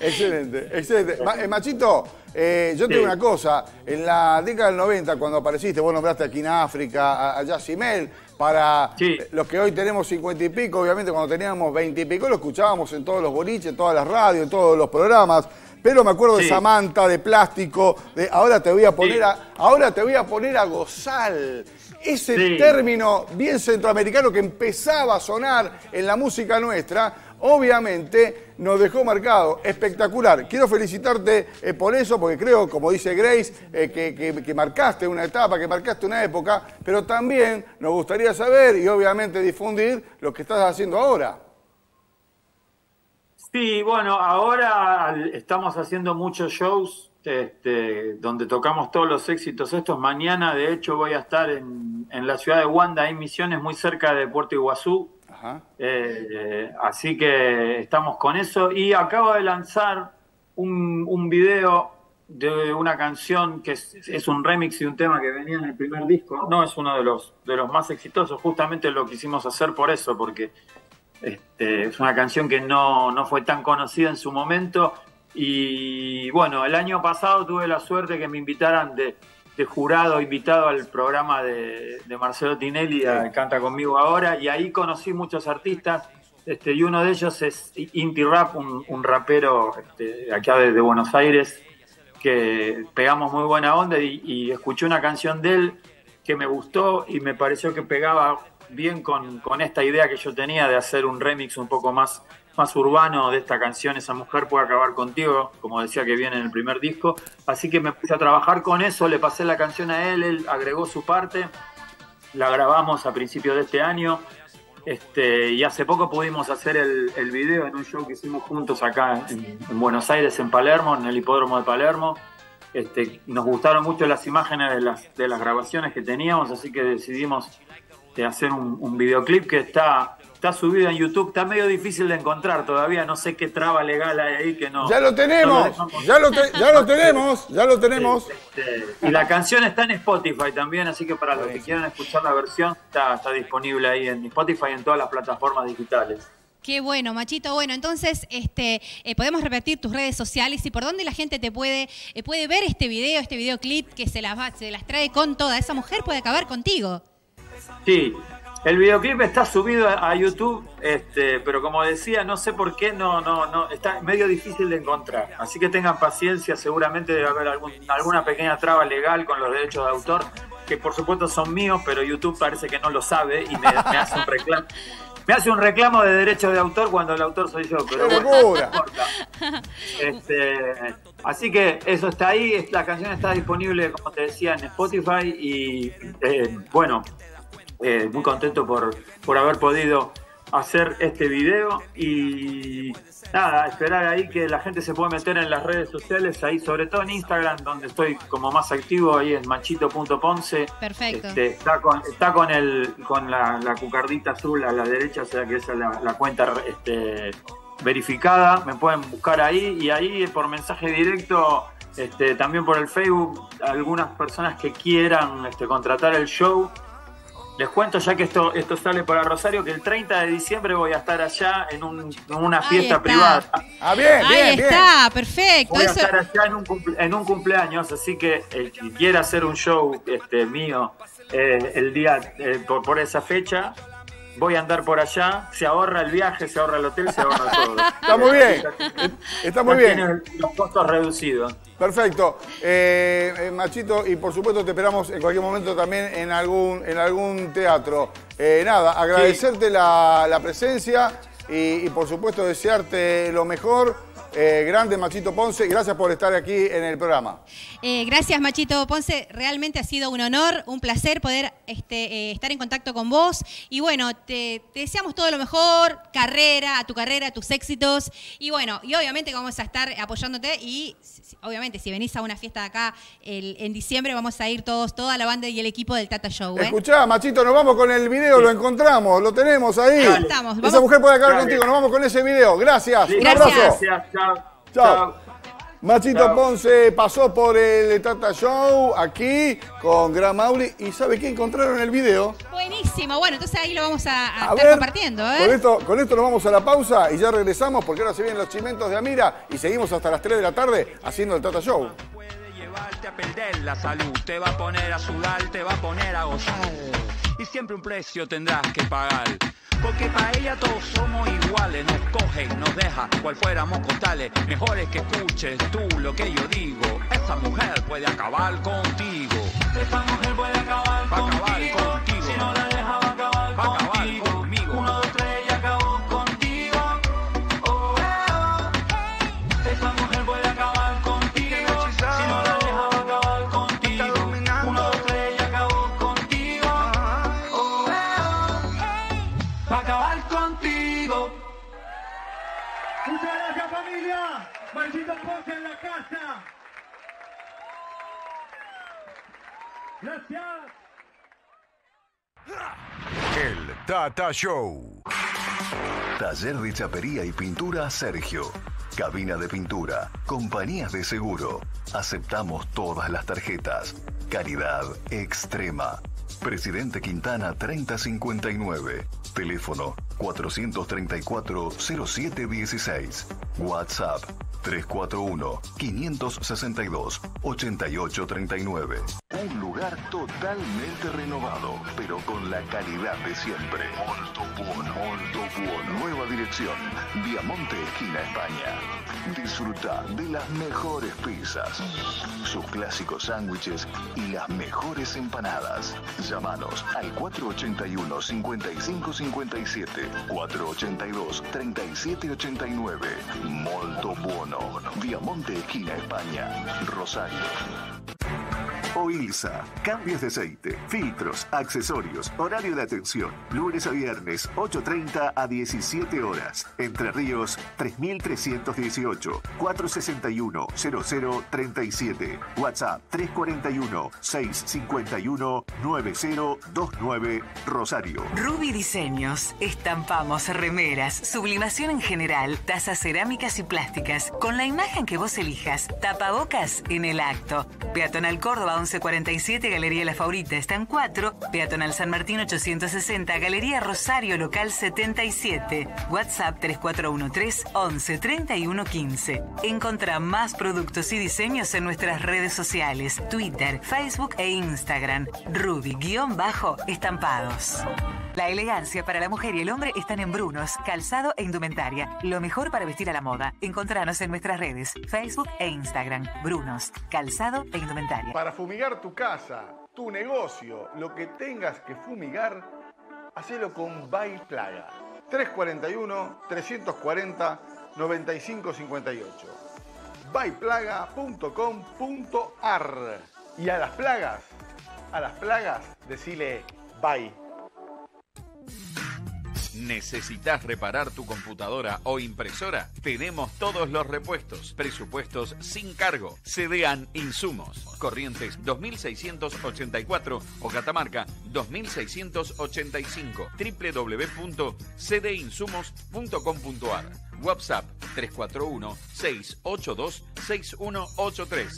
Excelente, excelente. Ma- eh, Machito, eh, yo te digo Sí. una cosa. En la década del 90, cuando apareciste, vos nombraste aquí en África, a, a Yacimel, para los que hoy tenemos 50 y pico, obviamente cuando teníamos 20 y pico lo escuchábamos en todos los boliches, en todas las radios, en todos los programas. Pero me acuerdo de Sí. Samantha, de plástico, de ahora te voy a poner a, ahora te voy a poner a gozar. Ese término bien centroamericano que empezaba a sonar en la música nuestra, obviamente nos dejó marcado. Espectacular. Quiero felicitarte eh, por eso, porque creo, como dice Grace, eh, que, que- marcaste una etapa, que marcaste una época, pero también nos gustaría saber y obviamente difundir lo que estás haciendo ahora. Sí, bueno, ahora estamos haciendo muchos shows este, donde tocamos todos los éxitos estos. Mañana, de hecho, voy a estar en, en la ciudad de Wanda, hay misiones muy cerca de Puerto Iguazú. Eh, así que estamos con eso. Y acabo de lanzar un, un video de una canción que es, es un remix de un tema que venía en el primer disco. No es uno de los, de los más exitosos, justamente lo quisimos hacer por eso, porque este, es una canción que no, no fue tan conocida en su momento. Y bueno, el año pasado tuve la suerte que me invitaran de, de jurado, invitado al programa de, de Marcelo Tinelli, a Canta conmigo ahora, y ahí conocí muchos artistas. este, y uno de ellos es Inti Rap, un, un rapero este, acá de, de Buenos Aires, que pegamos muy buena onda y, y escuché una canción de él que me gustó y me pareció que pegaba bien con, con esta idea que yo tenía de hacer un remix un poco más, más urbano de esta canción, Esa mujer puede acabar contigo, como decía que viene en el primer disco. Así que me puse a trabajar con eso, le pasé la canción a él, él agregó su parte, la grabamos a principios de este año. Este, y hace poco pudimos hacer el, video en un show que hicimos juntos acá en, en Buenos Aires, en Palermo, en el hipódromo de Palermo. Este, nos gustaron mucho las imágenes de las, de las grabaciones que teníamos, así que decidimos de hacer un videoclip que está, está subido en YouTube. Está medio difícil de encontrar todavía, no sé qué traba legal hay ahí que no. Ya lo no tenemos, ya lo, te- ya lo tenemos, ya lo tenemos. Este, y la canción está en Spotify también, así que para los que quieran escuchar la versión, está, está disponible ahí en Spotify y en todas las plataformas digitales. Qué bueno, Machito. Bueno, entonces este, eh, podemos repetir tus redes sociales y por dónde la gente te puede, eh, puede ver este video, este videoclip que se las, va- se las trae con toda. Esa mujer puede acabar contigo. Sí, el videoclip está subido a YouTube, este, pero como decía, no sé por qué no, no, no, está medio difícil de encontrar. Así que tengan paciencia, seguramente debe haber algún- alguna pequeña traba legal con los derechos de autor, que por supuesto son míos, pero YouTube parece que no lo sabe y me, me hace un reclamo. Me hace un reclamo de derechos de autor cuando el autor soy yo, pero ¡Qué bueno, no importa. Este, así que eso está ahí, la canción está disponible, como te decía, en Spotify y eh, bueno, eh, muy contento por, por haber podido hacer este video y nada, esperar ahí que la gente se pueda meter en las redes sociales, ahí sobre todo en Instagram, donde estoy como más activo, ahí es machito.ponce. Perfecto. Este, está con, está con, el, con la, la cucardita azul a la derecha, o sea que esa es la, la cuenta este, verificada. Me pueden buscar ahí y ahí por mensaje directo, este, también por el Facebook, algunas personas que quieran este, contratar el show. Les cuento ya que esto, esto sale para Rosario, que el 30 de diciembre voy a estar allá en, un- en una Ahí fiesta está. privada. Ah, bien, Ahí está, perfecto. Voy a Eso- estar allá en un, cumple- en un cumpleaños, así que el que quiera hacer un show este, mío eh, el día eh, por, por esa fecha, voy a andar por allá. Se ahorra el viaje, se ahorra el hotel, se ahorra todo. Está muy bien, está muy bien. tiene los costos reducidos. Perfecto. Eh, eh, Machito, y por supuesto te esperamos en cualquier momento también en algún, en algún teatro. Eh, nada, agradecerte la, la presencia y, y, por supuesto desearte lo mejor. Eh, grande Machito Ponce, gracias por estar aquí en el programa. Eh, gracias, Machito Ponce. Realmente ha sido un honor, un placer poder este, eh, estar en contacto con vos. Y bueno, te, te deseamos todo lo mejor, carrera, a tu carrera, a tus éxitos. Y bueno, y obviamente vamos a estar apoyándote. Y obviamente, si venís a una fiesta de acá el- en diciembre, vamos a ir todos, toda la banda y el equipo del Tata Show. ¿eh? Escuchá, Machito, nos vamos con el video, lo encontramos, lo tenemos ahí. Ahí estamos, Esa vamos. mujer puede acabar Dale. contigo, nos vamos con ese video. Gracias, un Gracias. abrazo. Gracias, chao. Chao. Machito Chao. Ponce pasó por el Tata Show aquí con Gran Mauli y ¿sabe qué encontraron en el video? Buenísimo. Bueno, entonces ahí lo vamos a, a A estar ver, compartiendo. ¿eh? Con esto, con esto nos vamos a la pausa y ya regresamos porque ahora se vienen los chimentos de Amira y seguimos hasta las 3 de la tarde haciendo el Tata Show. llevarte a perder la salud, te va a poner a sudar, te va a poner a gozar. Y siempre un precio tendrás que pagar. Porque para ella todos somos iguales, nos cogen, nos deja, cual fuéramos costales. Mejor es que escuches tú lo que yo digo. Esa mujer puede acabar contigo. Esa mujer puede acabar, Tata Show. Taller de chapería y pintura Sergio. cabina de pintura, compañías de seguro. Aceptamos todas las tarjetas. Caridad extrema. Presidente Quintana 3059. Teléfono 434-0716. WhatsApp 341-562-8839. Un lugar totalmente renovado, pero con la calidad de siempre. Molto Buono. Molto Buono. Nueva dirección. Viamonte, esquina España. Disfruta de las mejores pizzas, sus clásicos sándwiches y las mejores empanadas. Llámanos al 481-5557, 482-3789. Molto Buono. Viamonte, esquina España. Rosario. Oilsa, cambios de aceite, filtros, accesorios, horario de atención, lunes a viernes, 8.30 a 17 horas. Entre Ríos, 3318, 461-0037. WhatsApp, 341-651-9029, Rosario. Ruby Diseños. Estampamos remeras, sublimación en general, tazas cerámicas y plásticas, con la imagen que vos elijas. Tapabocas en el acto. Peatonal Córdoba 1147, Galería La Favorita, están 4. Peatonal San Martín 860, Galería Rosario Local 77. WhatsApp 3413 11 31 15. Encontrá más productos y diseños en nuestras redes sociales, Twitter, Facebook e Instagram. Ruby-estampados. La elegancia para la mujer y el hombre están en Brunos, calzado e indumentaria. Lo mejor para vestir a la moda. Encontranos en nuestras redes, Facebook e Instagram. Brunos, calzado e indumentaria. Para fumigar tu casa, tu negocio, lo que tengas que fumigar, hacelo con By Plaga. 341-340-9558. byplaga.com.ar. Y a las plagas, a las plagas, decile bye. ¿Necesitas reparar tu computadora o impresora? Tenemos todos los repuestos, presupuestos sin cargo. Cedean Insumos. Corrientes 2684 o Catamarca 2685. www.cdinsumos.com.ar. WhatsApp 341-682-6183.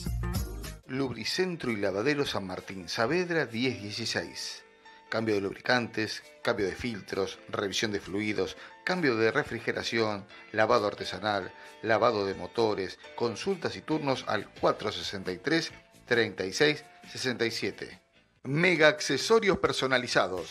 Lubricentro y lavadero San Martín, Saavedra 1016. Cambio de lubricantes, cambio de filtros, revisión de fluidos, cambio de refrigeración, lavado artesanal, lavado de motores, consultas y turnos al 463 36 67. Mega accesorios personalizados.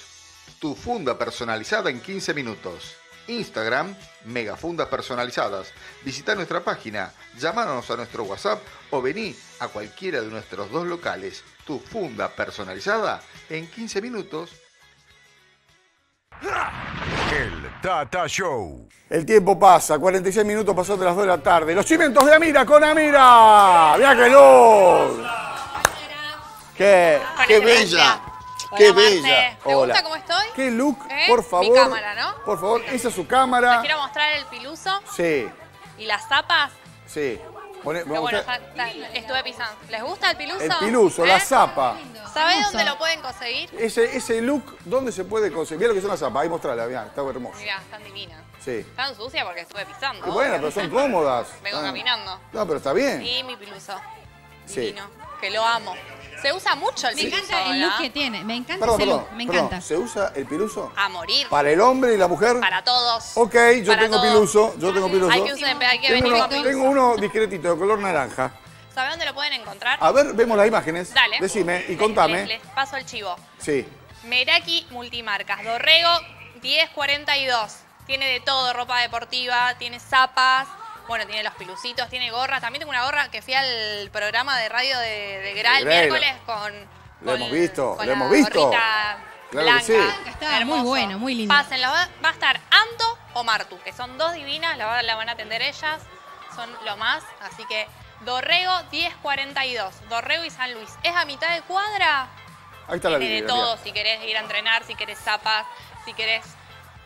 Tu funda personalizada en 15 minutos. Instagram, Megafundas Personalizadas. Visita nuestra página, llámanos a nuestro WhatsApp o vení a cualquiera de nuestros dos locales. Tu funda personalizada en 15 minutos. El Tata Show. El tiempo pasa, 46 minutos pasando de las 2 de la tarde. Los chimentos de Amira con Amira. Mira luz. Qué, qué bella. Qué Hola, Marce. bella. ¿Te gusta cómo estoy? Qué look, ¿Eh? por Mi favor. cámara, ¿no? Por favor, esa es su cámara. quiero mostrar el piluso Sí, y las zapas. sí. Vamos bueno, a- está- está- estuve pisando. ¿Les gusta el piluso? el piluso, ¿Eh? la zapa. ¿Sabés dónde lo pueden conseguir? Ese, ese look, ¿dónde se puede conseguir? Mira lo que son las zapas. Ahí mostrala, mirá, está hermoso. Mirá, están divinas. Sí. Están sucias porque estuve pisando. Y bueno, pero son cómodas. Vengo Ah. caminando. No, pero está bien. Y mi piluso. Sí. Divino. Que lo amo. Se usa mucho el Me encanta el ¿verdad? look que tiene. Me encanta Perdón, ese perdón, look. Me perdón. encanta. ¿Se usa el piluso? A morir. ¿Para el hombre y la mujer? Para todos. Ok, yo Para tengo todos. piluso, yo tengo piluso. Hay que, usar- hay que tengo, venir uno, con tengo uno discretito, de color naranja. ¿Sabés dónde lo pueden encontrar? A ver, vemos las imágenes. Dale. Decime y Les- contame. Les, les paso el chivo. Sí. Meraki Multimarcas, Dorrego 1042. Tiene de todo, ropa deportiva, tiene zapas, bueno, tiene los pilucitos, tiene gorras. También tengo una gorra que fui al programa de radio de, de Gra el miércoles con, Lo hemos visto, con lo la hemos visto. gorrita Claro que blanca. sí. Estaba muy bueno, muy lindo. Pásenlo, va, a estar Anto o Martu, que son dos divinas, la, va- la van a atender ellas, son lo más. Así que Dorrego 1042, Dorrego y San Luis. ¿Es a mitad de cuadra? Ahí está la Tiene de todo, si querés ir a entrenar, si querés zapas, si querés...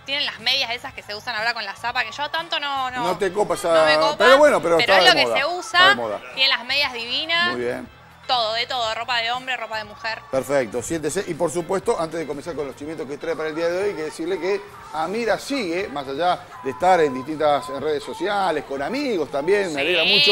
Tienen las medias esas que se usan ahora con la zapa, que yo tanto no... No, No te copas no me a... copa, Pero bueno, pero, está es de lo que moda. se Está usa. Tienen las medias divinas. Muy bien. Todo, de todo, ropa de hombre, ropa de mujer. Perfecto, siéntese. Y por supuesto, antes de comenzar con los chimientos que trae para el día de hoy, hay que decirle que Amira sigue, más allá de estar en distintas redes sociales, con amigos también, me alegra mucho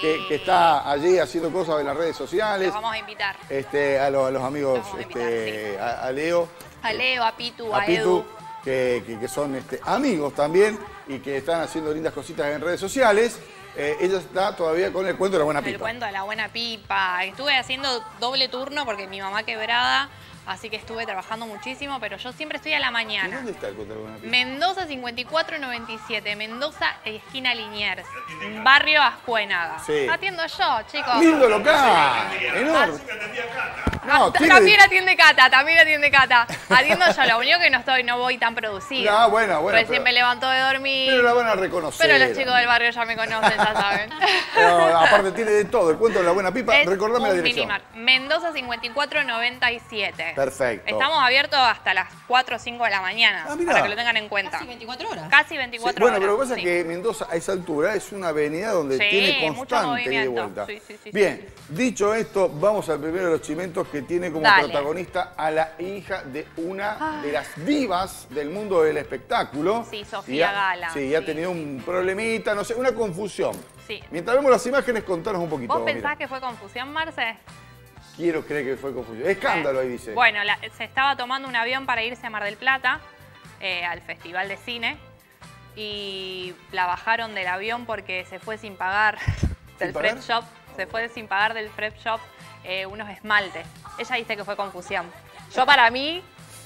que, que está allí haciendo cosas en las redes sociales. Los vamos a invitar. Este, a, los, a los amigos, este, a, a Leo, A Leo, a Pitu, a, a Pitu, Edu. Que, que- que son este, amigos también y que están haciendo lindas cositas en redes sociales. Eh, ella está todavía con el cuento de la buena El pipa. cuento de la buena pipa. Estuve haciendo doble turno porque mi mamá quebrada, así que estuve trabajando muchísimo, pero yo siempre estoy a la ¿Y mañana. dónde está el cuento de la buena pipa? Mendoza 5497, Mendoza, esquina Liniers, barrio Ascuénaga. Sí. Atiendo yo, chicos. Lindo local, enorme. No, tiene- También atiende Cata, también atiende Cata. Atiendo yo, lo único que no estoy, no voy tan producida. No, bueno, bueno, Recién pero- me levanto de dormir. Pero la van a reconocer. Pero los chicos del barrio ya me conocen, ya saben. No, aparte tiene de todo, el cuento de la buena pipa. Es Recordame la dirección. minimart. Mendoza 5497. Perfecto. Estamos abiertos hasta las 4 o 5 de la mañana, mirá. para que lo tengan en cuenta. Casi 24 horas. Casi Sí, 24 bueno, horas. pero lo que pasa sí. es que Mendoza a esa altura es una avenida donde Sí, tiene constante y movimiento. vuelta. Sí, sí, sí, Bien, dicho esto, vamos al primero de los chimentos que tiene como Dale. protagonista a la hija de una de las divas del mundo del espectáculo. Sí, Y Sofía ha- Gala. Sí, ha tenido un problemita, no sé, una confusión. Sí. Mientras vemos las imágenes, contanos un poquito. ¿Vos mira. pensás que fue confusión, Marce? Quiero creer que fue confusión. Escándalo ahí dice. Bueno, la- se estaba tomando un avión para irse a Mar del Plata, eh, al Festival de Cine, y la bajaron del avión porque se fue sin pagar del? Fred Shop, se fue sin pagar del Fred Shop eh, unos esmaltes. Ella dice que fue confusión. Yo para mí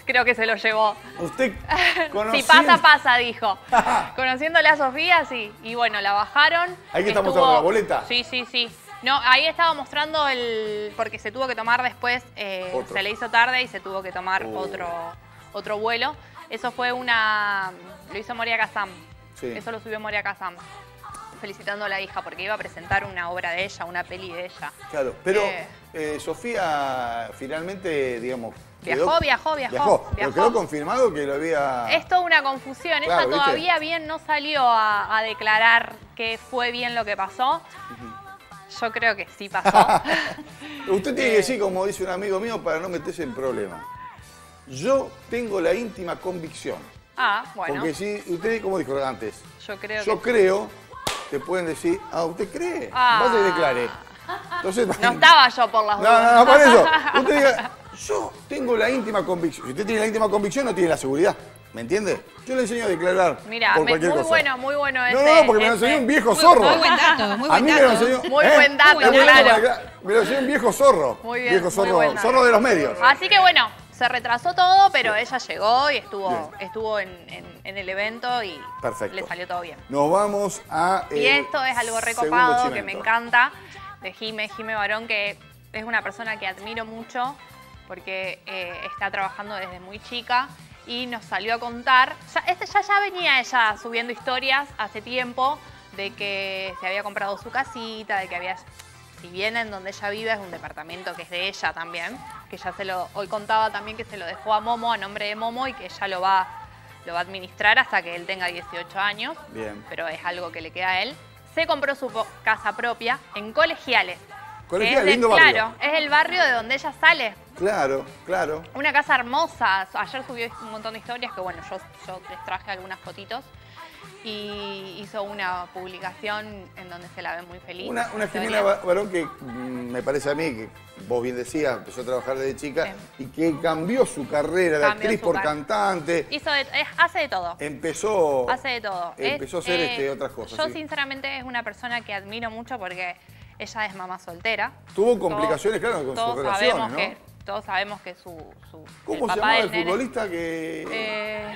creo que se lo llevó. Usted Si pasa, pasa, dijo. Conociéndole a Sofía, sí. Y bueno, la bajaron. Ahí que Estuvo- mostrando la boleta. Sí, sí, sí. No, ahí estaba mostrando el. Porque se tuvo que tomar después. eh, se le hizo tarde y se tuvo que tomar Oh. otro, otro vuelo. Eso fue una. Lo hizo Moria Kazam. Sí. Eso lo subió Moria Kazam. Felicitando a la hija porque iba a presentar una obra de ella, una peli de ella. Claro, pero Eh. eh, Sofía finalmente, digamos. Viajó, viajó, viajó, Viajó, pero viajó. quedó confirmado que lo había. Es toda una confusión. Claro, Ella ¿viste? todavía bien no salió a, a declarar que fue bien lo que pasó. Yo creo que sí pasó. Usted tiene Eh. que decir, como dice un amigo mío, para no meterse en problemas. Yo tengo la íntima convicción. ah, bueno. Porque si usted, como dijo antes, Yo creo yo que creo, te pueden decir, ah, ¿usted cree? Ah. Vaya y declare. Entonces, no estaba yo por las No, dudas. no, no, por eso. Usted diga, yo tengo la íntima convicción. Si usted tiene la íntima convicción, no tiene la seguridad. ¿Me entiende? Yo le enseño a declarar Mira, por me- cualquier muy cosa. bueno, muy bueno ese. No, no, no, porque me lo ese. enseñó un viejo Muy- zorro. Muy buen dato, muy a buen mí me lo dato. enseñó. Muy ¿eh? buen dato, bueno claro. para. Me lo enseñó un viejo zorro. Muy bien, Viejo muy zorro, buen dato. zorro de los medios. Así que bueno, se retrasó todo, pero ella llegó y estuvo, Bien. estuvo en, en- en el evento y Perfecto. le salió todo bien. Nos vamos a. Y el esto es algo recopado que me encanta de Jime, Jime Barón, que es una persona que admiro mucho porque eh, está trabajando desde muy chica y nos salió a contar, ya, este, ya, ya venía ella subiendo historias hace tiempo de que se había comprado su casita, de que había, si bien en donde ella vive es un departamento que es de ella también, que ya se lo, hoy contaba también que se lo dejó a Momo, a nombre de Momo y que ella lo va, lo va a administrar hasta que él tenga 18 años Bien. pero es algo que le queda a él. Se compró su casa propia en Colegiales. Colegiales, de- lindo barrio. Claro, es el barrio de donde ella sale. Claro, claro. Una casa hermosa. Ayer subió un montón de historias que, bueno, yo, yo les traje algunas fotitos. Y hizo una publicación en donde se la ve muy feliz. Una, una. Jimena Ba- Barón que mm, me parece a mí, que vos bien decías, empezó a trabajar desde chica y que cambió su carrera de actriz su por car- cantante. Hizo de- es- hace de todo. Empezó. Hace de todo. Es, Empezó a hacer eh, este, otras cosas. Yo, sí. sinceramente, es una persona que admiro mucho porque ella es mamá soltera. Tuvo complicaciones, claro, con todos sus relaciones, sabemos ¿no? que Todos sabemos que su, su ¿Cómo el se papá llamaba el nene- futbolista que. Eh,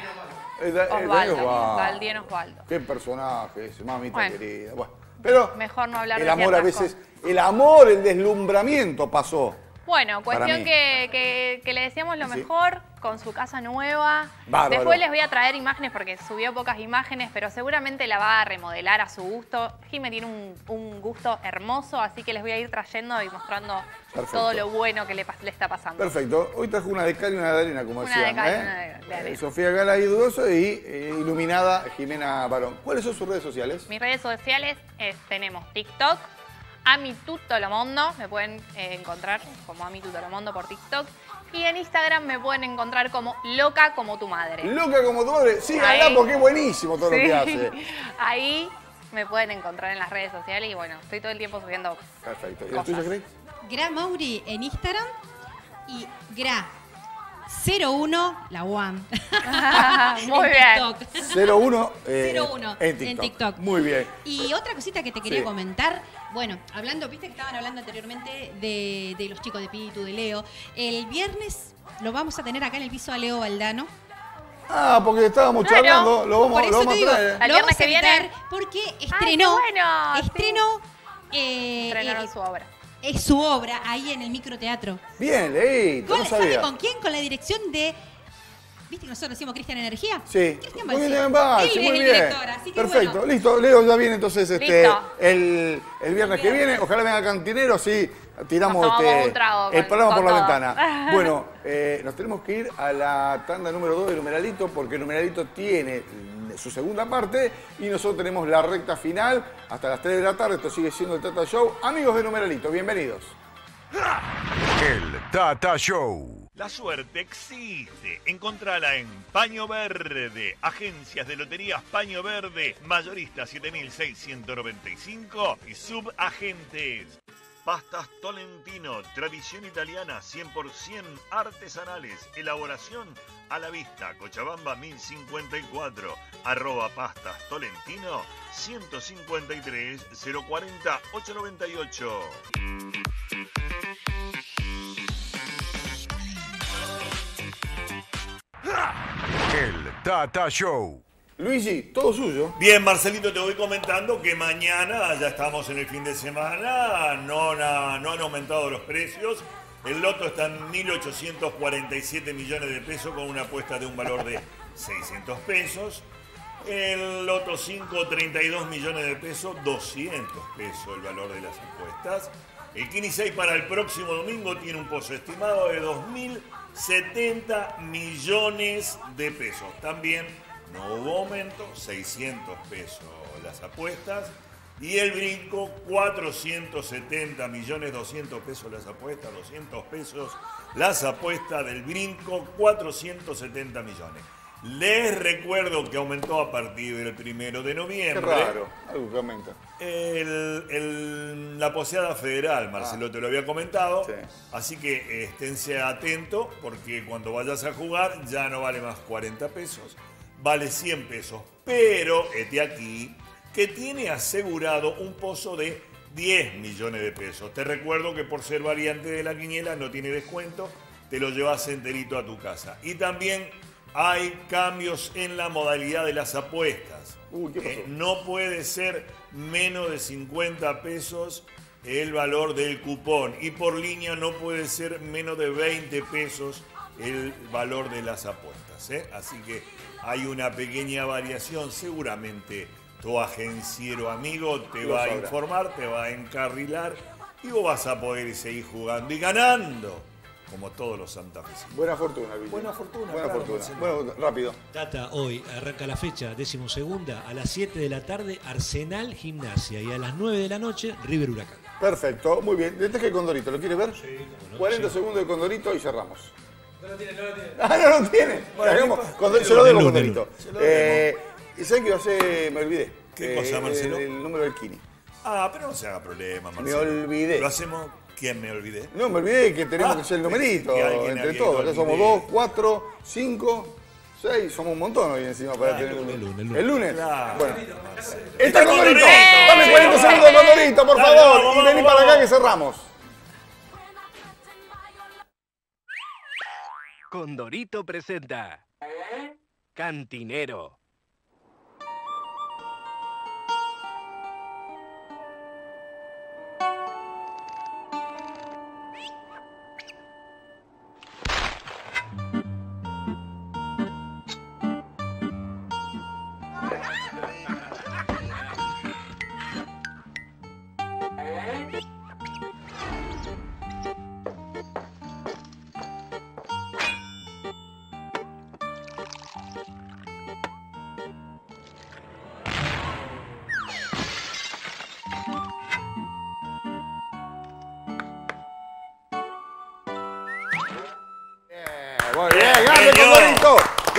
Eh, da- Osvaldo, Osvaldo. Osvaldo. Qué personaje ese, mamita Bueno. querida. Bueno, pero Mejor no hablar el de amor a veces, cosas. el amor, el deslumbramiento pasó. Bueno, cuestión que, que- que le decíamos lo Sí. mejor con su casa nueva. Bárbaro. Después les voy a traer imágenes porque subió pocas imágenes, pero seguramente la va a remodelar a su gusto. Jimé tiene un, un gusto hermoso, así que les voy a ir trayendo y mostrando Perfecto. todo lo bueno que le, le está pasando. Perfecto. Hoy trajo una de cal y una de arena, como Una decían. de cal y ¿eh? una de- de arena. Eh, Sofía Gala y Dudoso y eh, iluminada Jimena Barón. ¿Cuáles son sus redes sociales? Mis redes sociales es- tenemos TikTok, Ami Tutolomondo. Me pueden eh, encontrar como Ami Tutolomondo por TikTok. Y en Instagram me pueden encontrar como Loca como tu madre. Loca como tu madre. Síganla Ahí. porque es buenísimo todo lo Sí. que hace. Ahí me pueden encontrar en las redes sociales y bueno, estoy todo el tiempo subiendo. Perfecto. ¿Y el tuyo, Cris? Gra Mauri en Instagram y Gra 01, la One. Muy En bien. TikTok. 01 eh, 01 en en TikTok. Muy bien. Y otra cosita que te quería Sí. comentar, bueno, hablando, viste que estaban hablando anteriormente de, de los chicos de Espíritu, de Leo. El viernes lo vamos a tener acá en el piso a Leo Valdano. Ah, porque estábamos Claro, charlando, lo vamos, por lo vamos te a traer. Porque estrenó, qué bueno, sí. estrenó eh, Estrenaron eh, su obra. Es su obra ahí en el microteatro. Bien, ¿Con- no ¿Sabe con quién? Con la dirección de. ¿Viste que nosotros decimos Cristian Energía? Sí. Cristian Muy bien, muy bien. director, así que Perfecto, bueno. listo. Leo ya viene entonces este, el, el viernes que viene. Ojalá venga Cantinero, así tiramos este, trago el programa por la todo. ventana. Bueno, eh, nos tenemos que ir a la tanda número 2 de Numeralito porque Numeralito tiene su segunda parte y nosotros tenemos la recta final hasta las 3 de la tarde. Esto sigue siendo el Tata Show. Amigos de Numeralito, bienvenidos. El Tata Show. La suerte existe. Encontrala en Paño Verde, agencias de loterías Paño Verde, mayorista 7695 y subagentes. Pastas Tolentino, tradición italiana 100% artesanales, elaboración a la vista, Cochabamba 1054, arroba pastas Tolentino 153 040 898. El Tata Show. Luigi, todo suyo. Bien, Marcelito, te voy comentando que mañana, ya estamos en el fin de semana, no, han- no han aumentado los precios. El loto está en 1.847 millones de pesos con una apuesta de un valor de 600 pesos. El loto 5, 32 millones de pesos, 200 pesos el valor de las apuestas. El Kini 6 para el próximo domingo tiene un pozo estimado de 2.070 millones de pesos. También no hubo aumento, 600 pesos las apuestas. Y el brinco, 470 millones, 200 pesos las apuestas, 200 pesos las apuestas del brinco, 470 millones. Les recuerdo que aumentó a partir del primero de Qué noviembre. raro, algo que aumenta. El- el- la poseada federal, Marcelo, te lo había comentado. Así que eh, esténse atentos porque cuando vayas a jugar ya no vale más 40 pesos, vale 100 pesos. Pero, este aquí, que tiene asegurado un pozo de 10 millones de pesos. Te recuerdo que por ser variante de la quiniela no tiene descuento, te lo llevas enterito a tu casa. Y también hay cambios en la modalidad de las apuestas. Eh, no puede ser menos de 50 pesos el valor del cupón y por línea no puede ser menos de 20 pesos el valor de las apuestas. ¿eh? Así que hay una pequeña variación, seguramente tu agenciero amigo te va a informar, te va a encarrilar y vos vas a poder seguir jugando y ganando como todos los santafesinos. Buena fortuna, Luigi. Buena fortuna, Buena claro, fortuna. Bueno, rápido. Tata, hoy arranca la fecha decimosegunda a las 7 de la tarde, Arsenal Gimnasia y a las 9 de la noche, River Huracán. Perfecto, muy bien. Deteje el Condorito, ¿lo quieres ver? Sí, no, 40 sí. segundos de Condorito y cerramos. No lo tiene, no lo tiene. Ah, no lo tiene. Bueno, hagamos- Condor- se lo debo Condorito. Eh, ¿Y qué iba a hacer? Me olvidé. ¿Qué Eh, cosa, Marcelo? El, el número del Kini. Ah, pero no se haga problema, Me Marcelo. olvidé. Lo hacemos. ¿Quién me olvidé? No, me olvidé que tenemos Ah, que hacer el numerito que entre todos. Ya somos dos, cuatro, cinco, seis. Somos un montón hoy encima para Claro, tener el lunes, el lunes. ¿El lunes? Claro, Bueno. ¡Está el Condorito! Dame 40 segundos Condorito, por favor. vamos, y vení vamos, para acá vamos. que cerramos. Condorito presenta Cantinero.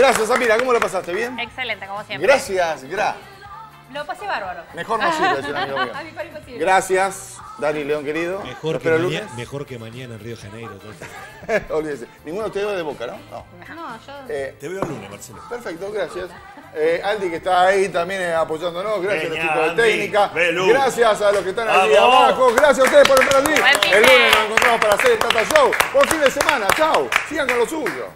Gracias, Samira. ¿Cómo lo pasaste? ¿Bien? Excelente, como siempre. Gracias, gra. Lo pasé bárbaro. Mejor no sirve, decía un amigo mío. A imposible. Gracias, Dani León querido. Mejor que, espero el maña- lunes. mejor que mañana en Río de Janeiro. Olvídese. Ninguno de ustedes va de boca, ¿no? No. No, yo. Eh, Te veo el lunes, Marcelo. Perfecto, gracias. Eh, Aldi que está ahí también eh, apoyándonos, gracias a los chicos de Andy. técnica, Belú. gracias a los que están allí Vamos. abajo, gracias a ustedes por estar allí. El lunes nos encontramos para hacer el Tata Show. Buen fin de semana, chao. Sigan con lo suyo.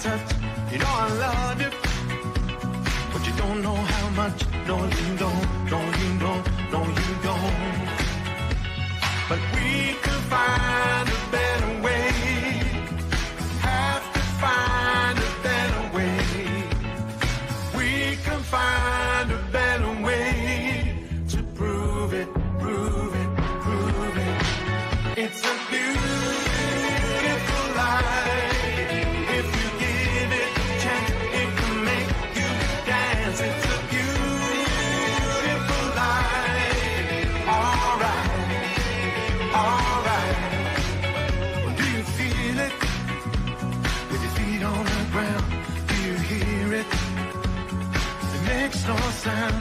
Touch. You know I love you, but you don't know how much. No, you don't. No, you don't. No, you don't. But we sound